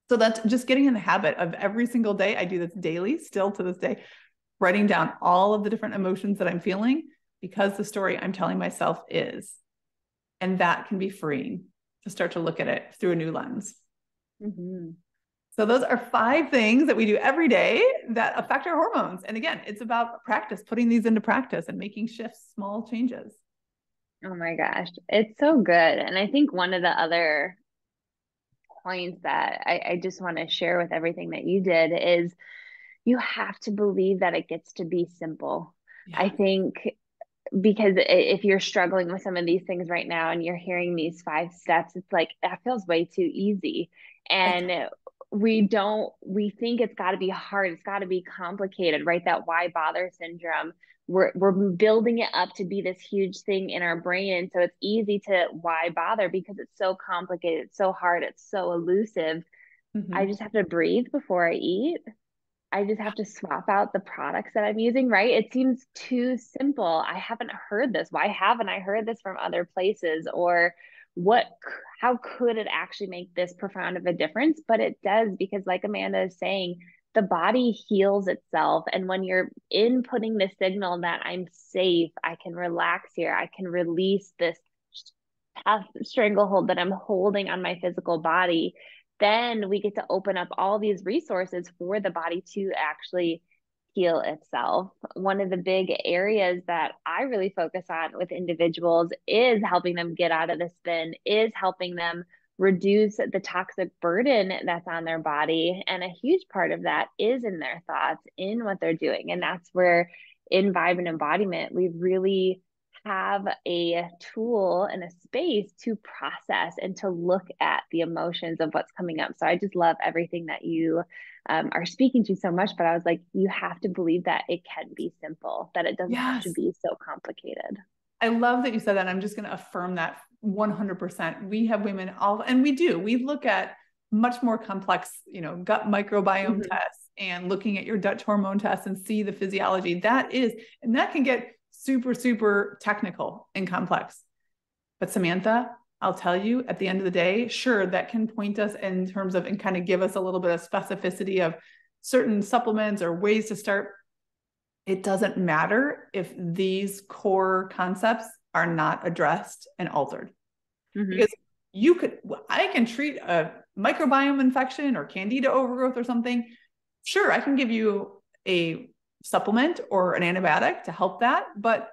So that's just getting in the habit of every single day. I do this daily, still to this day, writing down all of the different emotions that I'm feeling because the story I'm telling myself is. And that can be freeing. to start to look at it through a new lens. Mm-hmm. So those are five things that we do every day that affect our hormones. And again, it's about practice, putting these into practice and making shifts, small changes. Oh my gosh, it's so good. And I think one of the other points that I, I just want to share with everything that you did is you have to believe that it gets to be simple. Yeah. I think because if you're struggling with some of these things right now and you're hearing these five steps, it's like that feels way too easy. And we don't, we think it's got to be hard, it's got to be complicated, right? That why bother syndrome. We're, we're building it up to be this huge thing in our brain. And so it's easy to why bother because it's so complicated, it's so hard, it's so elusive. Mm-hmm. I just have to breathe before I eat. I just have to swap out the products that I'm using, right? It seems too simple. I haven't heard this. Why haven't I heard this from other places? Or what, how could it actually make this profound of a difference? But it does because, like Amanda is saying, the body heals itself. And when you're inputting the signal that I'm safe, I can relax here, I can release this tough stranglehold that I'm holding on my physical body then we get to open up all these resources for the body to actually heal itself. One of the big areas that I really focus on with individuals is helping them get out of the spin, is helping them reduce the toxic burden that's on their body. And a huge part of that is in their thoughts, in what they're doing. And that's where in Vibe and Embodiment, we really have a tool and a space to process and to look at the emotions of what's coming up. So I just love everything that you um, are speaking to so much. But I was like, you have to believe that it can be simple, that it doesn't yes. have to be so complicated. I love that you said that. I'm just going to affirm that 100%. We have women all, and we do, we look at much more complex, you know, gut microbiome mm-hmm. tests and looking at your Dutch hormone tests and see the physiology. That is, and that can get super, super technical and complex. But Samantha, I'll tell you at the end of the day, sure, that can point us in terms of and kind of give us a little bit of specificity of certain supplements or ways to start. It doesn't matter if these core concepts are not addressed and altered. Mm-hmm. Because you could, I can treat a microbiome infection or candida overgrowth or something. Sure, I can give you a supplement or an antibiotic to help that. But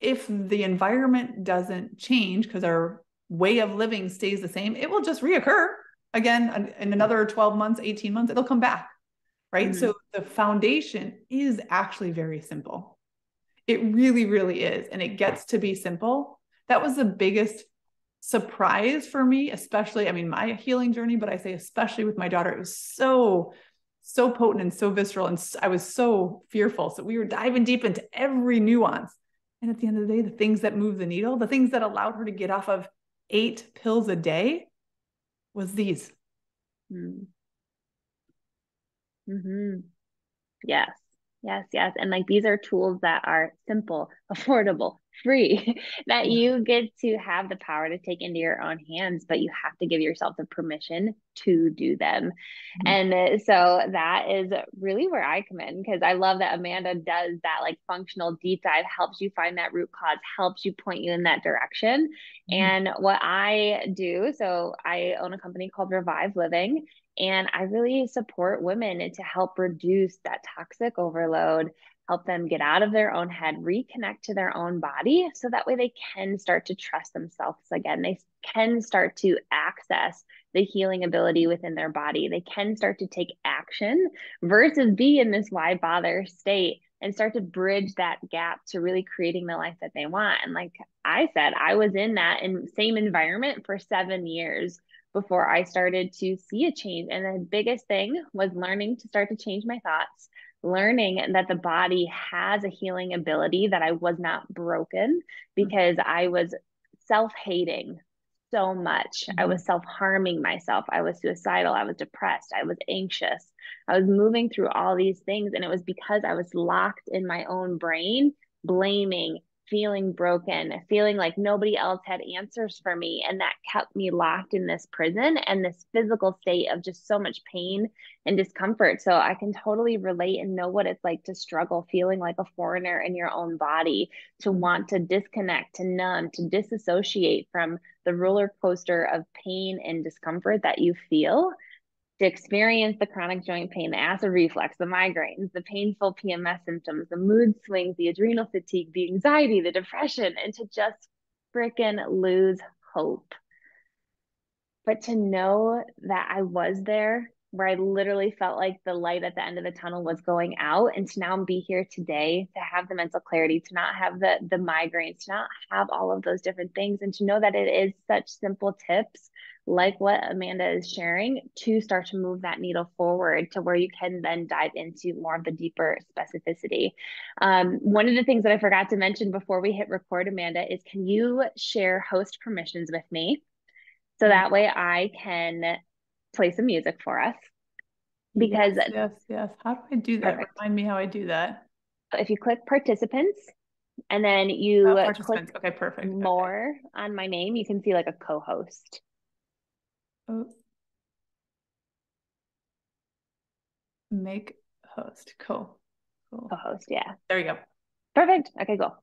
if the environment doesn't change because our way of living stays the same, it will just reoccur again in another 12 months, 18 months, it'll come back. Right. Mm-hmm. So the foundation is actually very simple. It really, really is. And it gets to be simple. That was the biggest surprise for me, especially, I mean, my healing journey, but I say, especially with my daughter, it was so so potent and so visceral. And I was so fearful. So we were diving deep into every nuance. And at the end of the day, the things that move the needle, the things that allowed her to get off of eight pills a day was these. Mm. hmm Yes. Yes, yes. And like these are tools that are simple, affordable, free, that you get to have the power to take into your own hands, but you have to give yourself the permission to do them. Mm-hmm. And uh, so that is really where I come in because I love that Amanda does that like functional deep dive, helps you find that root cause, helps you point you in that direction. Mm-hmm. And what I do, so I own a company called Revive Living. And I really support women to help reduce that toxic overload, help them get out of their own head, reconnect to their own body. So that way they can start to trust themselves again. They can start to access the healing ability within their body. They can start to take action versus be in this why bother state and start to bridge that gap to really creating the life that they want. And like I said, I was in that in same environment for seven years before I started to see a change. And the biggest thing was learning to start to change my thoughts, learning that the body has a healing ability, that I was not broken because I was self hating so much. Mm-hmm. I was self harming myself. I was suicidal. I was depressed. I was anxious. I was moving through all these things. And it was because I was locked in my own brain, blaming, feeling broken, feeling like nobody else had answers for me. And that kept me locked in this prison and this physical state of just so much pain and discomfort. So I can totally relate and know what it's like to struggle feeling like a foreigner in your own body, to want to disconnect, to numb, to disassociate from the roller coaster of pain and discomfort that you feel to experience the chronic joint pain, the acid reflux, the migraines, the painful PMS symptoms, the mood swings, the adrenal fatigue, the anxiety, the depression, and to just freaking lose hope. But to know that I was there where I literally felt like the light at the end of the tunnel was going out and to now be here today to have the mental clarity to not have the the migraines to not have all of those different things and to know that it is such simple tips like what Amanda is sharing to start to move that needle forward to where you can then dive into more of the deeper specificity. Um, one of the things that I forgot to mention before we hit record, Amanda, is can you share host permissions with me? So that way I can play some music for us. Because yes, yes, yes. How do I do that? Perfect. Remind me how I do that. If you click participants and then you oh, click okay, perfect. More okay. on my name, you can see like a co-host. Oh. Make host. Cool. Cool. Co-host, yeah. There you go. Perfect. Okay, cool.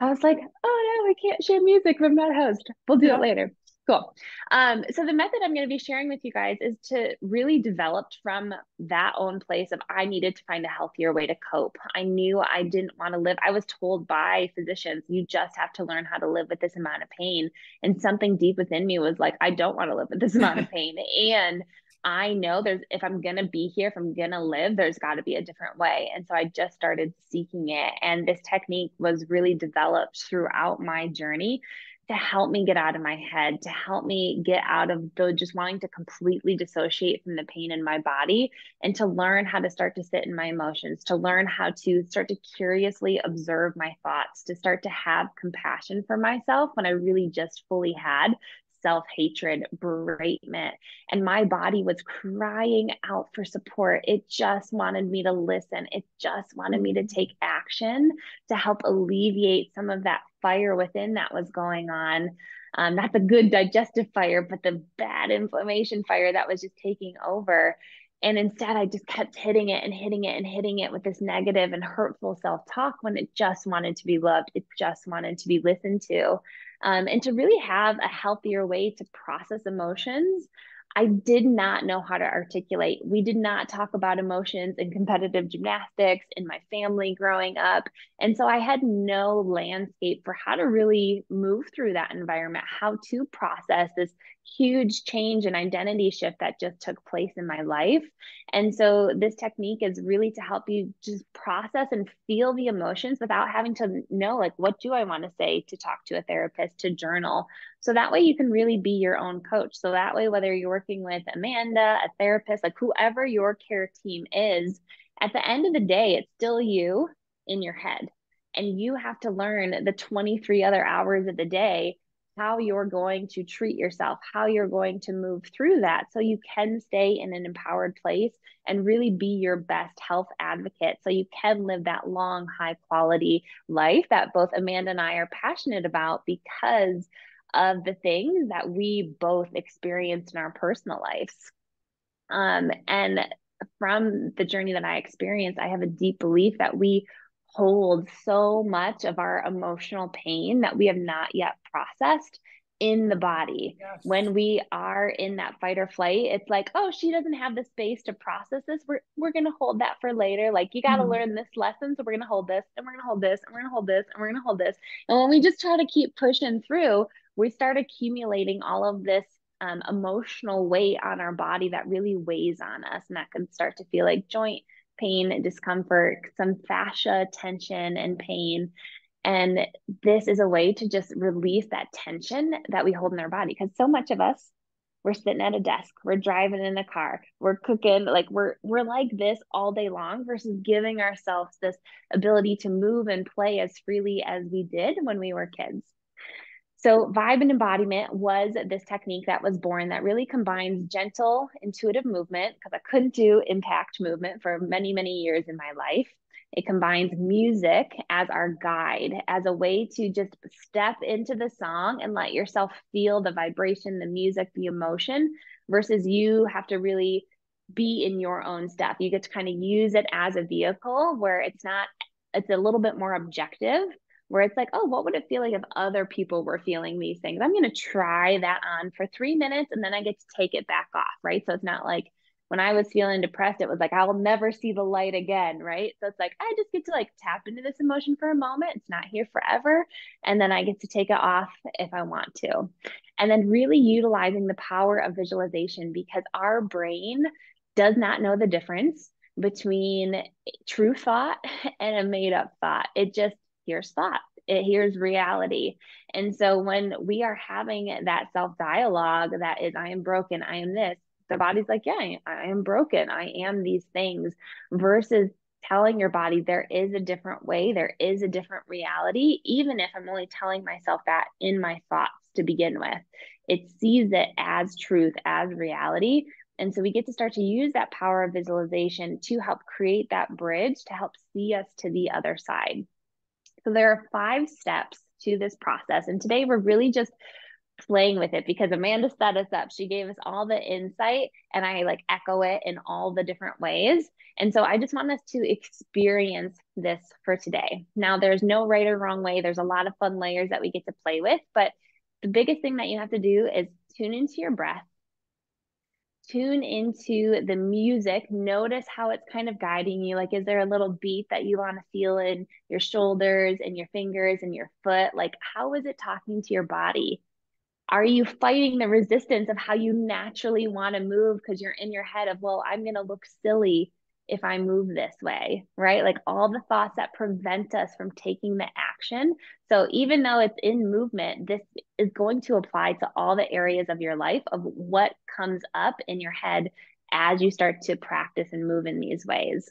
I was like, oh no, we can't share music not a host. We'll do yeah. it later. Cool. Um, so the method I'm going to be sharing with you guys is to really develop from that own place of I needed to find a healthier way to cope. I knew I didn't want to live. I was told by physicians, you just have to learn how to live with this amount of pain. And something deep within me was like, I don't want to live with this amount of pain. and I know there's if I'm gonna be here, if I'm gonna live, there's got to be a different way. And so I just started seeking it. And this technique was really developed throughout my journey to help me get out of my head, to help me get out of the just wanting to completely dissociate from the pain in my body and to learn how to start to sit in my emotions, to learn how to start to curiously observe my thoughts, to start to have compassion for myself when I really just fully had self hatred, beratement. And my body was crying out for support. It just wanted me to listen. It just wanted me to mm-hmm. take action to help alleviate some of that fire within that was going on. Um, not the good digestive fire, but the bad inflammation fire that was just taking over. And instead, I just kept hitting it and hitting it and hitting it with this negative and hurtful self talk when it just wanted to be loved. It just wanted to be listened to um, and to really have a healthier way to process emotions I did not know how to articulate. We did not talk about emotions in competitive gymnastics in my family growing up. And so I had no landscape for how to really move through that environment, how to process this huge change and identity shift that just took place in my life. And so this technique is really to help you just process and feel the emotions without having to know, like, what do I want to say to talk to a therapist, to journal, so that way you can really be your own coach. So that way, whether you're working with Amanda, a therapist, like whoever your care team is, at the end of the day, it's still you in your head. And you have to learn the 23 other hours of the day how you're going to treat yourself, how you're going to move through that so you can stay in an empowered place and really be your best health advocate so you can live that long, high quality life that both Amanda and I are passionate about because of the things that we both experienced in our personal lives. Um, and from the journey that I experienced, I have a deep belief that we hold so much of our emotional pain that we have not yet processed in the body. Yes. When we are in that fight or flight, it's like, oh, she doesn't have the space to process this. We're we're gonna hold that for later. Like you gotta mm-hmm. learn this lesson. So we're gonna hold this and we're gonna hold this and we're gonna hold this and we're gonna hold this. And when we just try to keep pushing through, we start accumulating all of this um, emotional weight on our body that really weighs on us. And that can start to feel like joint pain, discomfort, some fascia tension and pain. And this is a way to just release that tension that we hold in our body. Because so much of us, we're sitting at a desk, we're driving in a car, we're cooking, like we're we're like this all day long versus giving ourselves this ability to move and play as freely as we did when we were kids. So, vibe and embodiment was this technique that was born that really combines gentle, intuitive movement, because I couldn't do impact movement for many, many years in my life, It combines music as our guide, as a way to just step into the song and let yourself feel the vibration, the music, the emotion, versus you have to really be in your own stuff. You get to kind of use it as a vehicle where it's not, it's a little bit more objective, where it's like, oh, what would it feel like if other people were feeling these things? I'm going to try that on for three minutes and then I get to take it back off, right? So it's not like, when I was feeling depressed, it was like, I will never see the light again. Right. So it's like, I just get to like tap into this emotion for a moment. It's not here forever. And then I get to take it off if I want to. And then really utilizing the power of visualization because our brain does not know the difference between true thought and a made up thought. It just hears thought it hears reality. And so when we are having that self dialogue that is, I am broken, I am this, the body's like, yeah, I am broken. I am these things versus telling your body there is a different way, there is a different reality, even if I'm only telling myself that in my thoughts to begin with. It sees it as truth, as reality. And so we get to start to use that power of visualization to help create that bridge to help see us to the other side. So there are five steps to this process. And today we're really just playing with it because Amanda set us up. She gave us all the insight and I like echo it in all the different ways. And so I just want us to experience this for today. Now, there's no right or wrong way. There's a lot of fun layers that we get to play with, but the biggest thing that you have to do is tune into your breath. Tune into the music. Notice how it's kind of guiding you. Like, is there a little beat that you want to feel in your shoulders and your fingers and your foot? Like, how is it talking to your body? are you fighting the resistance of how you naturally want to move because you're in your head of well i'm going to look silly if i move this way right? Like all the thoughts that prevent us from taking the action. So even though it's in movement this is going to apply to all the areas of your life of what comes up in your head as you start to practice and move in these ways.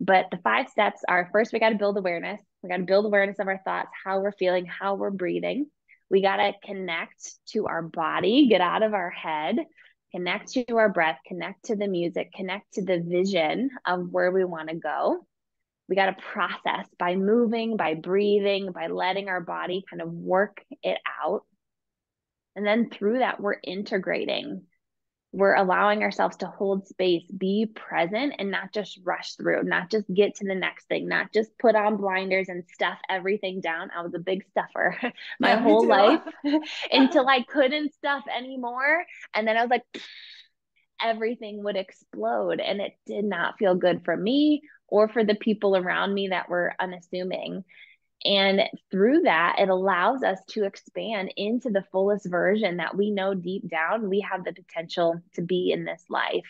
But the five steps are first we got to build awareness. We got to build awareness of our thoughts how we're feeling how we're breathing. We got to connect to our body, get out of our head, connect to our breath, connect to the music, connect to the vision of where we want to go. We got to process by moving, by breathing, by letting our body kind of work it out. And then through that, we're integrating we're allowing ourselves to hold space, be present, and not just rush through, not just get to the next thing, not just put on blinders and stuff everything down. I was a big stuffer my yeah, whole life until I couldn't stuff anymore. And then I was like, everything would explode. And it did not feel good for me or for the people around me that were unassuming. And through that, it allows us to expand into the fullest version that we know deep down we have the potential to be in this life.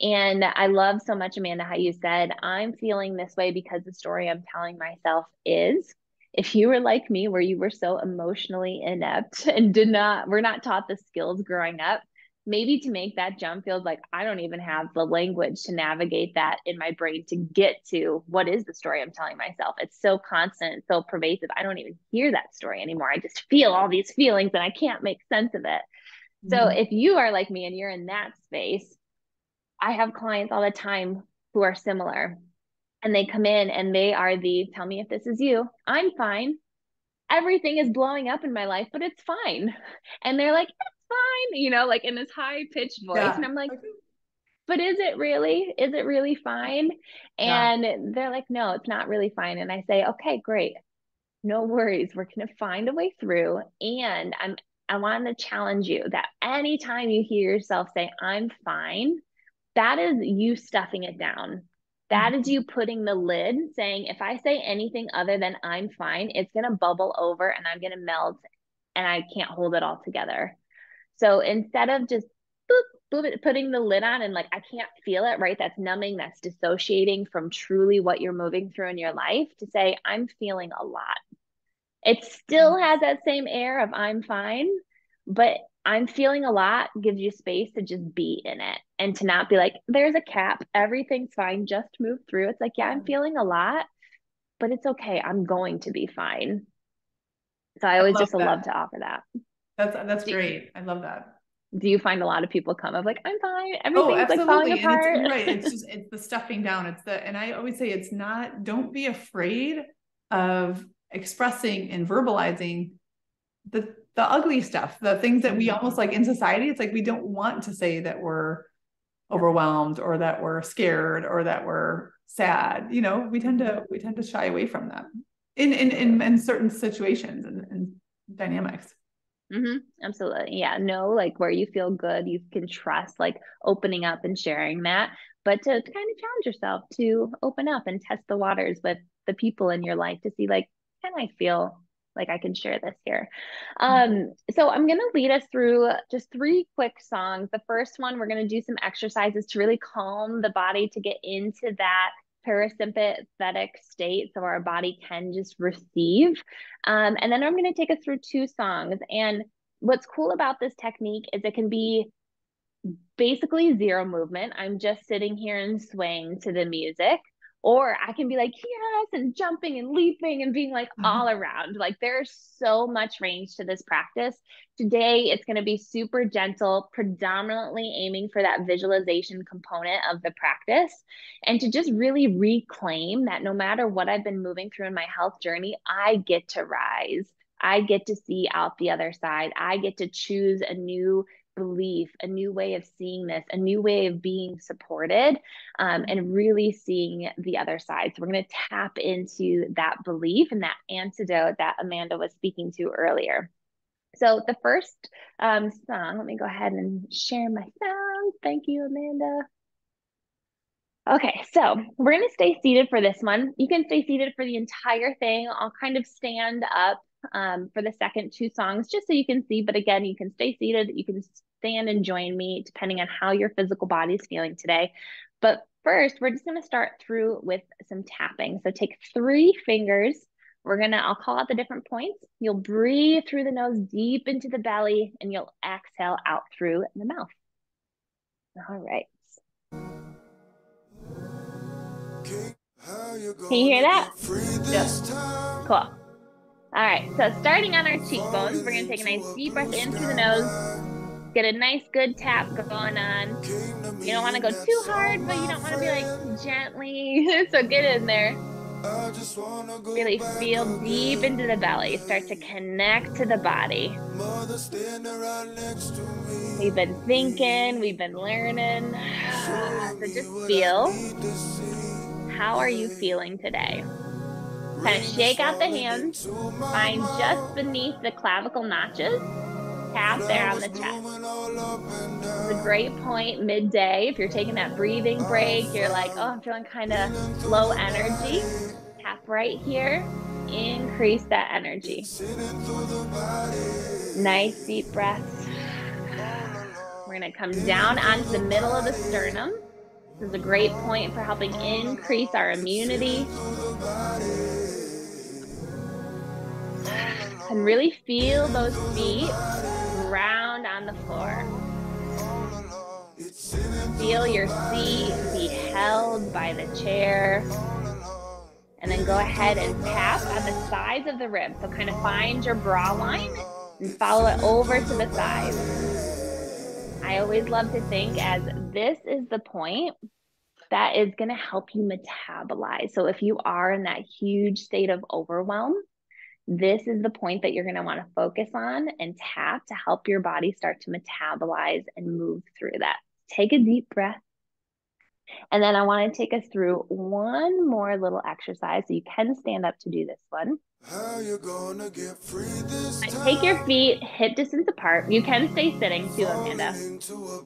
And I love so much, Amanda, how you said, I'm feeling this way because the story I'm telling myself is. If you were like me, where you were so emotionally inept and did not, we're not taught the skills growing up, maybe to make that jump feels like I don't even have the language to navigate that in my brain to get to what is the story I'm telling myself. It's so constant, so pervasive. I don't even hear that story anymore. I just feel all these feelings and I can't make sense of it. Mm-hmm. So if you are like me and you're in that space, I have clients all the time who are similar and they come in and they are the tell me if this is you. I'm fine. Everything is blowing up in my life, but it's fine. And they're like, fine, you know, like in this high pitched voice. Yeah. And I'm like, but is it really? Is it really fine? And yeah. they're like, no, it's not really fine. And I say, okay, great. No worries. We're going to find a way through. And I'm, I want to challenge you that anytime you hear yourself say, I'm fine, that is you stuffing it down. That is mm-hmm. you putting the lid saying, if I say anything other than I'm fine, it's going to bubble over and I'm going to melt and I can't hold it all together. So instead of just boop, boop, putting the lid on and like, I can't feel it, right? That's numbing, that's dissociating from truly what you're moving through in your life to say, I'm feeling a lot. It still mm. has that same air of I'm fine, but I'm feeling a lot gives you space to just be in it and to not be like, there's a cap, everything's fine, just move through. It's like, yeah, I'm feeling a lot, but it's okay. I'm going to be fine. So I always I just that. love to offer that. That's that's great. I love that. do you find a lot of people come of like i'm fine everything's oh, absolutely. like falling apart and it's, right it's just it's the stuffing down it's the and i always say it's not don't be afraid of expressing and verbalizing the the ugly stuff the things that we mm-hmm. almost like in society it's like we don't want to say that we're overwhelmed or that we're scared or that we're sad you know we tend to we tend to shy away from them in in in, in certain situations and, and dynamics Mm-hmm. Absolutely. Yeah. Know like where you feel good, you can trust like opening up and sharing that, but to kind of challenge yourself to open up and test the waters with the people in your life to see like, can I feel like I can share this here? Mm-hmm. Um, so I'm going to lead us through just three quick songs. The first one, we're going to do some exercises to really calm the body to get into that parasympathetic state so our body can just receive. Um, and then I'm going to take us through two songs. And what's cool about this technique is it can be basically zero movement. I'm just sitting here and swaying to the music or I can be like, yes, and jumping and leaping and being like mm-hmm. all around. Like there's so much range to this practice. Today, it's going to be super gentle, predominantly aiming for that visualization component of the practice and to just really reclaim that no matter what I've been moving through in my health journey, I get to rise. I get to see out the other side. I get to choose a new belief, a new way of seeing this, a new way of being supported, um, and really seeing the other side. So, we're going to tap into that belief and that antidote that Amanda was speaking to earlier. So, the first um, song, let me go ahead and share my sound. Thank you, Amanda. Okay, so we're going to stay seated for this one. You can stay seated for the entire thing. I'll kind of stand up um, for the second two songs just so you can see. But again, you can stay seated, you can stand and join me depending on how your physical body is feeling today. But first, we're just going to start through with some tapping. So take three fingers. We're going to, I'll call out the different points. You'll breathe through the nose deep into the belly and you'll exhale out through the mouth. All right. Can you hear that? Yes. Cool. All right, so starting on our cheekbones, we're gonna take a nice deep breath in through the nose, get a nice good tap going on. You don't wanna go too hard, but you don't wanna be like gently, so get in there. Really feel deep into the belly, start to connect to the body. We've been thinking, we've been learning, so just feel. How are you feeling today? Kind of shake out the hands. Find just beneath the clavicle notches. Tap there on the chest. It's a great point midday. If you're taking that breathing break, you're like, oh, I'm feeling kind of low energy. Tap right here. Increase that energy. Nice deep breaths. We're going to come down onto the middle of the sternum. This is a great point for helping increase our immunity and really feel those feet ground on the floor. Feel your seat be held by the chair. And then go ahead and tap on the sides of the rib. So kind of find your bra line and follow it over to the side. I always love to think as this is the point that is going to help you metabolize. So if you are in that huge state of overwhelm, this is the point that you're going to want to focus on and tap to help your body start to metabolize and move through that. Take a deep breath. And then I want to take us through one more little exercise. So you can stand up to do this one. Take your feet hip distance apart. You can stay sitting too, Amanda.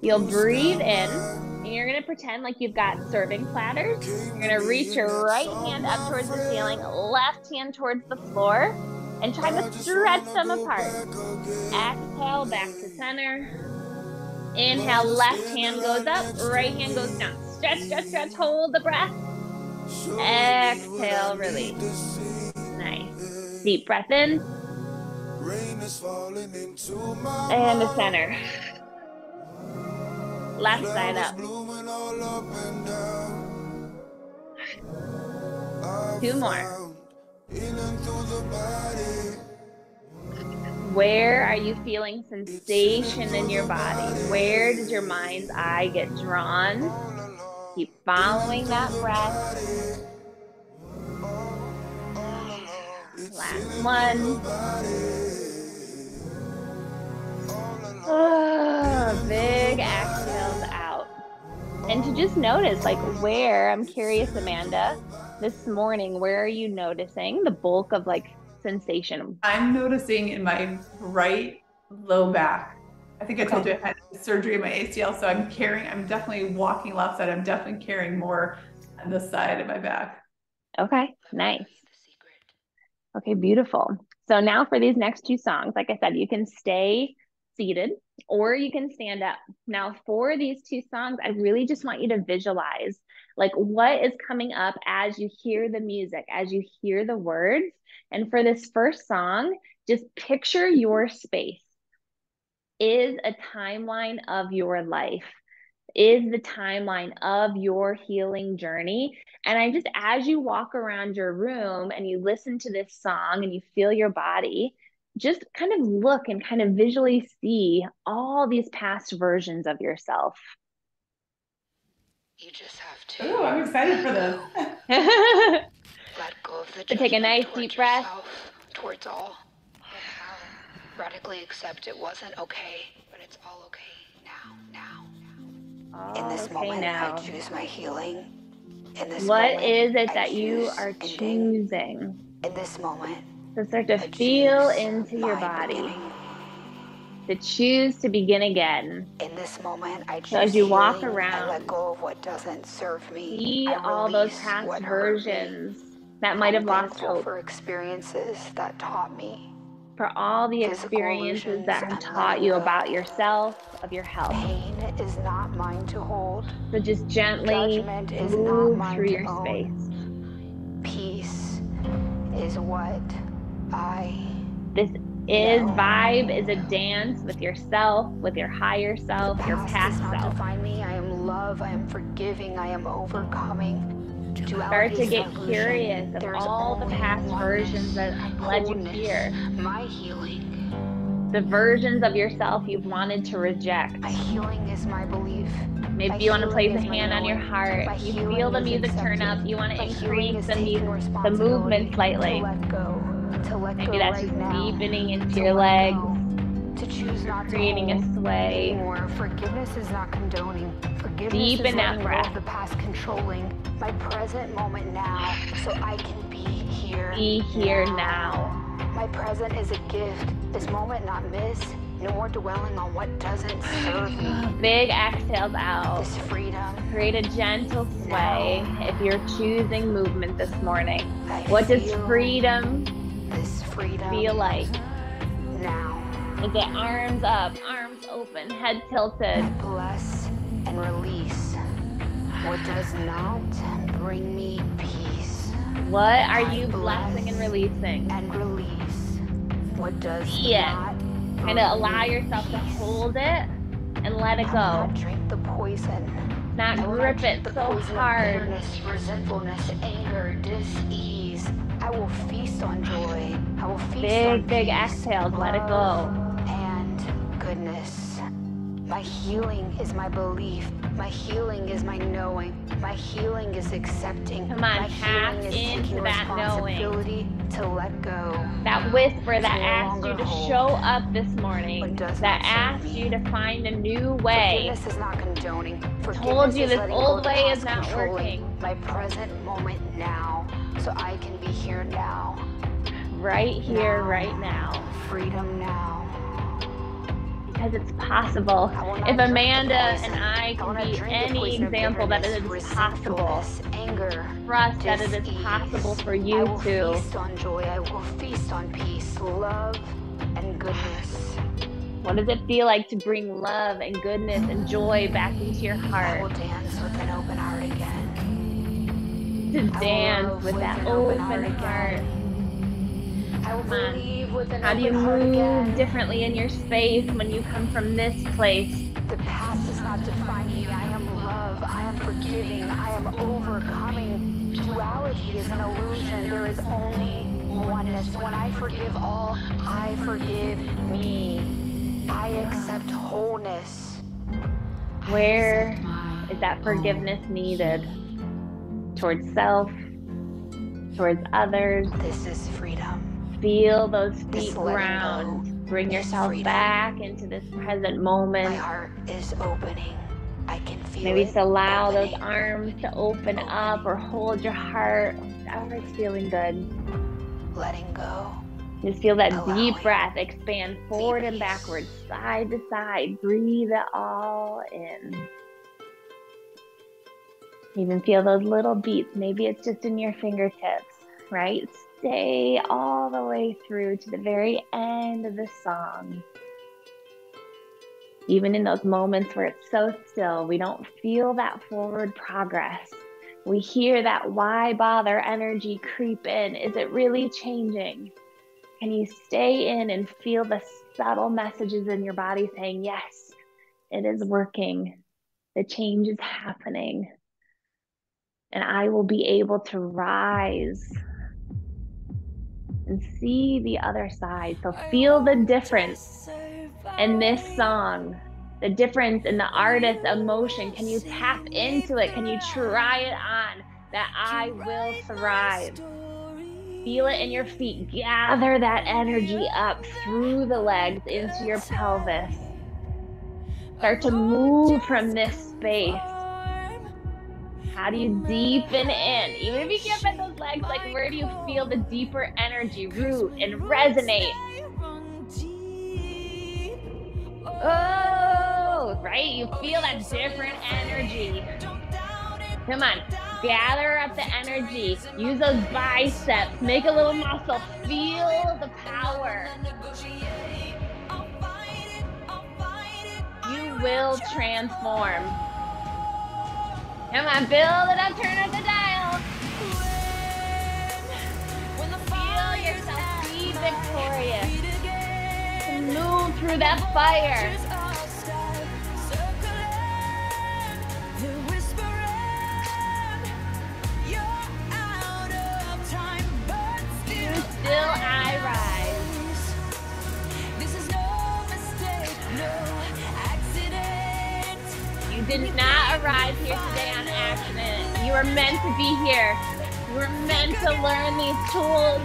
You'll breathe in, and you're gonna pretend like you've got serving platters. You're gonna reach your right hand up towards the ceiling, left hand towards the floor, and try to stretch them apart. Exhale back to center. Inhale, left hand goes up, right hand goes down. Stretch, stretch, stretch, hold the breath. Exhale, release. Nice. Deep breath in. And the center. Left side up. Two more. Where are you feeling sensation in your body? Where does your mind's eye get drawn? Keep following that breath. Last one. Oh, big exhales out. And to just notice, like, where, I'm curious, Amanda, this morning, where are you noticing the bulk of like sensation? I'm noticing in my right low back. I think I told you I had surgery in my ACL, so I'm carrying, I'm definitely walking left side. I'm definitely carrying more on this side of my back. Okay, nice. Okay, beautiful. So now for these next two songs, like I said, you can stay seated or you can stand up. Now, for these two songs, I really just want you to visualize like what is coming up as you hear the music, as you hear the words. And for this first song, just picture your space. Is a timeline of your life is the timeline of your healing journey. And I just, as you walk around your room and you listen to this song and you feel your body, just kind of look and kind of visually see all these past versions of yourself. You just have to. Oh, I'm excited for this. Let go of the to take a nice deep breath. Towards all. Um, radically accept it wasn't okay, but it's all okay now, now. All In this okay moment, now. I choose my healing. In this What moment, is it that you are ending. choosing? In this moment, To start to I feel into your body, beginning. to choose to begin again. In this moment, I choose So as you walk healing. I around, let go of what doesn't serve me. See all those past versions that might have lost hope for experiences that taught me for all the experiences that have taught you about yourself, of your health. pain is not mine to hold. So just gently Judgment is not move mine through your own. space. Peace is what I This is No. vibe is a dance with yourself, with your higher self, your past past does not self. define me. I am love. I am forgiving. I am overcoming. Start to get curious of all the past versions that have led you here. My healing. The versions of yourself you've wanted to reject. My healing is my belief. Maybe you want to place a hand on your heart. You feel the music turn up. You want to increase the music, the movement To slightly. let go. To let Maybe go that's right just now. deepening into To your legs, go. To choose not to creating a hold sway. anymore. Forgiveness is not condoning. Forgiveness Deepen is that breath. the past controlling my present moment now, so I can be here. Be here now. My present is a gift. This moment not miss. No more dwelling on what doesn't serve me. Big exhales out. This freedom. Create a gentle sway if you're choosing movement this morning. I What does freedom This freedom. feel like? now. Is it arms up, arms open, head tilted? Bless and release what does not bring me peace. What are you blessing and releasing? And release what does Yeah. not. Kind of allow yourself to hold it and let it go. not drink the poison. Not grip not it the so poison hard. bitterness, resentfulness, anger, dis-ease. I will feast on joy. I will feast on Big, big peace, exhales. Let it go. Goodness. My healing is my belief. My healing is my knowing. My healing is accepting. Come on, my tap healing is into taking that knowing. responsibility to let go. That whisper that No asked you to hold show up this morning, that asked you to find a new way. Forgiveness is not condoning. Forgiveness Told you is this old go of the way is not working. My present moment now, so I can be here now. Right here, Now. right now. Freedom now. Because it's possible. I will not If Amanda and I can be any example that it is possible, Anger. trust that it is possible for I you will to. feast on joy. I will feast on peace, love, and goodness. What does it feel like to bring love and goodness and joy back into your I will heart? dance with an open heart again. To dance love with that an open heart heart. Again. I will Come believe with an How do you move differently in your space when you come from this place? The past does not define me. I am love. I am forgiving. I am overcoming. Duality is an illusion. There is only oneness. When I forgive all, I forgive me. I accept wholeness. Where is that forgiveness needed? Towards self, towards others. This is freedom. Feel those feet ground. Bring yourself freedom. back into this present moment. My heart is opening. I can feel Maybe it just allow those arms to open up or hold your heart. Whatever is feeling good. letting go. Just feel that deep breath expand forward and backwards, side to side. Breathe it all in. Even feel those little beats. Maybe it's just in your fingertips, right? Stay all the way through to the very end of the song. Even in those moments where it's so still, we don't feel that forward progress. We hear that why bother energy creep in. Is it really changing? Can you stay in and feel the subtle messages in your body saying, Yes, it is working. The change is happening. And I will be able to rise and see the other side. So feel the difference in this song, the difference in the artist's emotion. Can you tap into it? Can you try it on? That I will thrive. Feel it in your feet. Gather that energy up through the legs into your pelvis. Start to move from this space. How do you deepen in? Even if you can't bend those legs, like where do you feel the deeper energy root and resonate? Oh, right? You feel that different energy. Come on, gather up the energy. Use those biceps. Make a little muscle. Feel the power. You will transform. Come on, build it up, turn up the dial. Feel yourself be victorious. Move through that fire. Still I rise. You did not arrive here today accident. Were meant to be here. Were meant to learn these tools.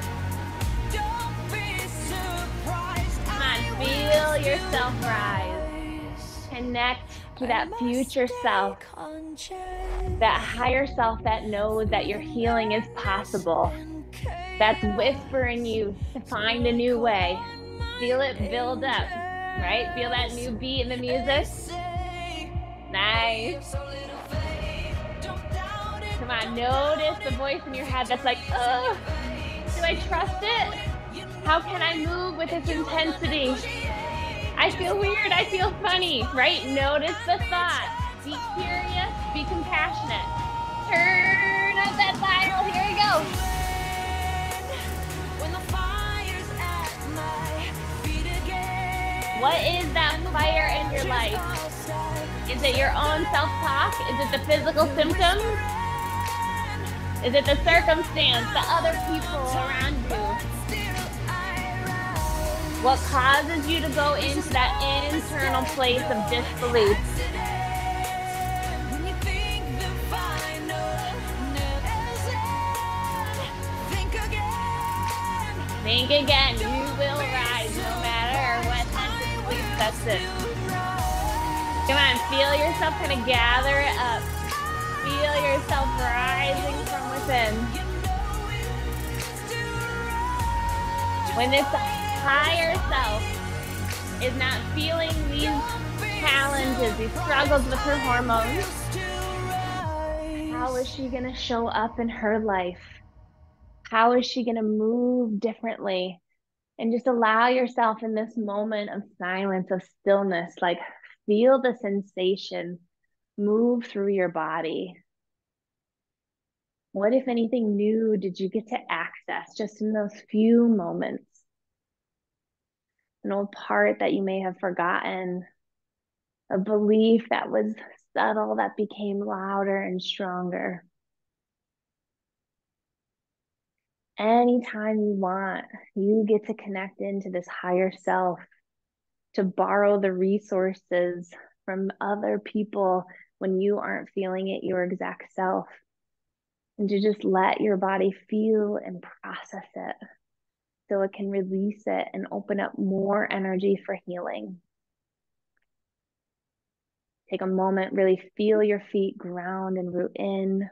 Come on, feel yourself rise. Connect to that future self, that higher self that knows that your healing is possible. That's whispering you to find a new way. Feel it build up, right? Feel that new beat in the music? Nice. Notice the voice in your head that's like, oh, do I trust it? How can I move with this intensity? I feel weird, I feel funny, right? Notice the thought. Be curious, be compassionate. Turn up that dial, here we go. What is that fire in your life? Is it your own self talk? Is it the physical symptoms? Is it the circumstance, the other people around you? What causes you to go into that internal place of disbelief? Think again, you will rise no matter what mental belief sets in. Come on, feel yourself kind of gather it up. Feel yourself rising from within. When this higher self is not feeling these challenges, these struggles with her hormones, how is she going to show up in her life? How is she going to move differently? And just allow yourself in this moment of silence, of stillness, like feel the sensation move through your body. What, if anything, new did you get to access just in those few moments? An old part that you may have forgotten, a belief that was subtle that became louder and stronger. anytime you want, you get to connect into this higher self, to borrow the resources from other people when you aren't feeling it your exact self, and to just let your body feel and process it so it can release it and open up more energy for healing. Take a moment, really feel your feet ground and root in.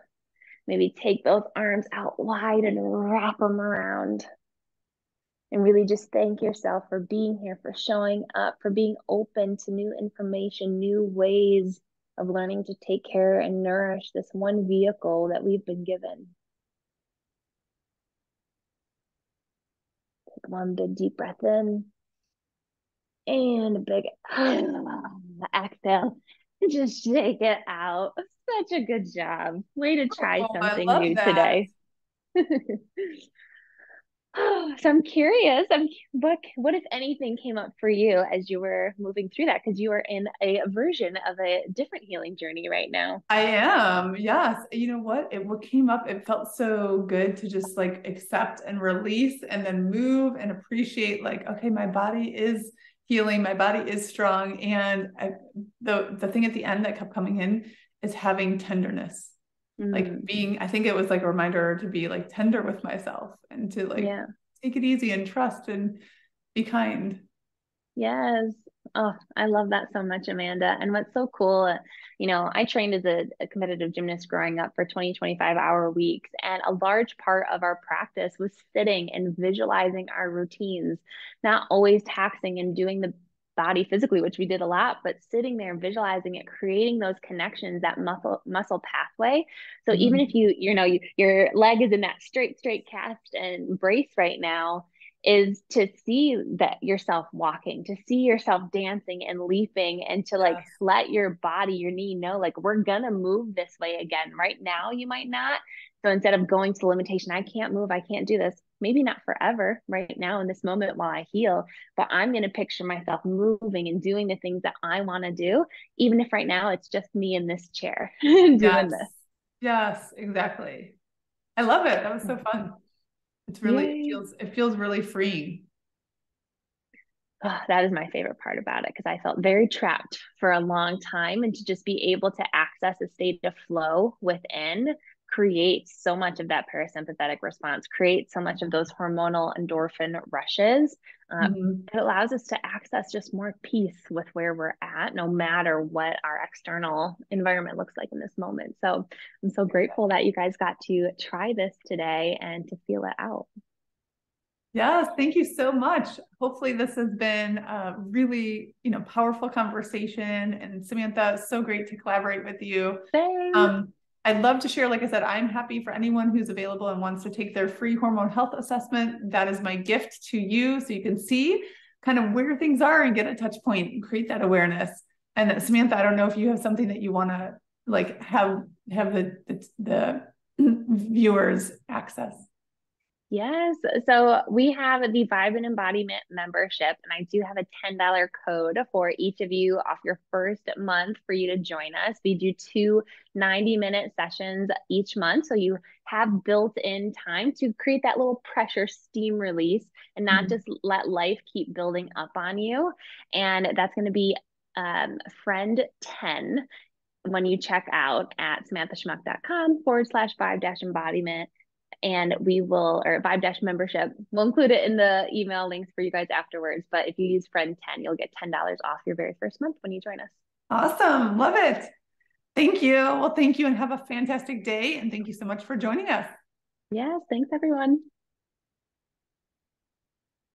Maybe take both arms out wide and wrap them around. And really just thank yourself for being here, for showing up, for being open to new information, new ways of learning to take care and nourish this one vehicle that we've been given. Take one big deep breath in and a big exhale. Just shake it out. Such a good job. Way to try oh, something new that. today. so I'm curious. I'm what what if anything came up for you as you were moving through that because you are in a version of a different healing journey right now. I am. Yes. You know what? It what came up. It felt so good to just like accept and release and then move and appreciate. Like, okay, my body is healing. My body is strong. And I, the the thing at the end that kept coming in is having tenderness. Mm. Like being, I think it was like a reminder to be like tender with myself and to like yeah. take it easy and trust and be kind. Yes. Oh, I love that so much, Amanda. And what's so cool, you know, I trained as a, a, competitive gymnast growing up for 20, 25 hour weeks. And a large part of our practice was sitting and visualizing our routines, not always taxing and doing the body physically, which we did a lot, but sitting there visualizing it, creating those connections, that muscle muscle pathway. So mm-hmm. even if you, you know, you, your leg is in that straight, straight cast and brace right now, is to see that yourself walking, to see yourself dancing and leaping, and to like yes. let your body, your knee know, like, we're gonna move this way again. Right now, you might not. So instead of going to limitation, I can't move, I can't do this, maybe not forever, right now in this moment while I heal, but I'm gonna picture myself moving and doing the things that I wanna do, even if right now it's just me in this chair doing yes. this. Yes, exactly. I love it. That was so fun. It's really it feels it feels really freeing. Oh, that is my favorite part about it because I felt very trapped for a long time and to just be able to access a state of flow within creates so much of that parasympathetic response, creates so much of those hormonal endorphin rushes. Um, mm-hmm. It allows us to access just more peace with where we're at, no matter what our external environment looks like in this moment. So I'm so grateful that you guys got to try this today and to feel it out. Yes, thank you so much. Hopefully, this has been a really, you know, powerful conversation. And Samantha, so great to collaborate with you. Thanks. Um, I'd love to share, like I said, I'm happy for anyone who's available and wants to take their free hormone health assessment. That is my gift to you. So you can see kind of where things are and get a touch point and create that awareness. And Samantha, I don't know if you have something that you want to like have have the, the, the viewers access. Yes. So we have the Vibe and Embodiment membership, and I do have a $10 code for each of you off your first month for you to join us. We do two 90 minute sessions each month. So you have built in time to create that little pressure steam release and not mm-hmm. just let life keep building up on you. And that's going to be um, friend 10 when you check out at samanthaschmuck.com forward slash vibe dash embodiment and we will or vibe dash membership we'll include it in the email links for you guys afterwards but if you use friend 10 you'll get $10 off your very first month when you join us. Awesome. Love it. Thank you. Well thank you and have a fantastic day and thank you so much for joining us. Yes thanks everyone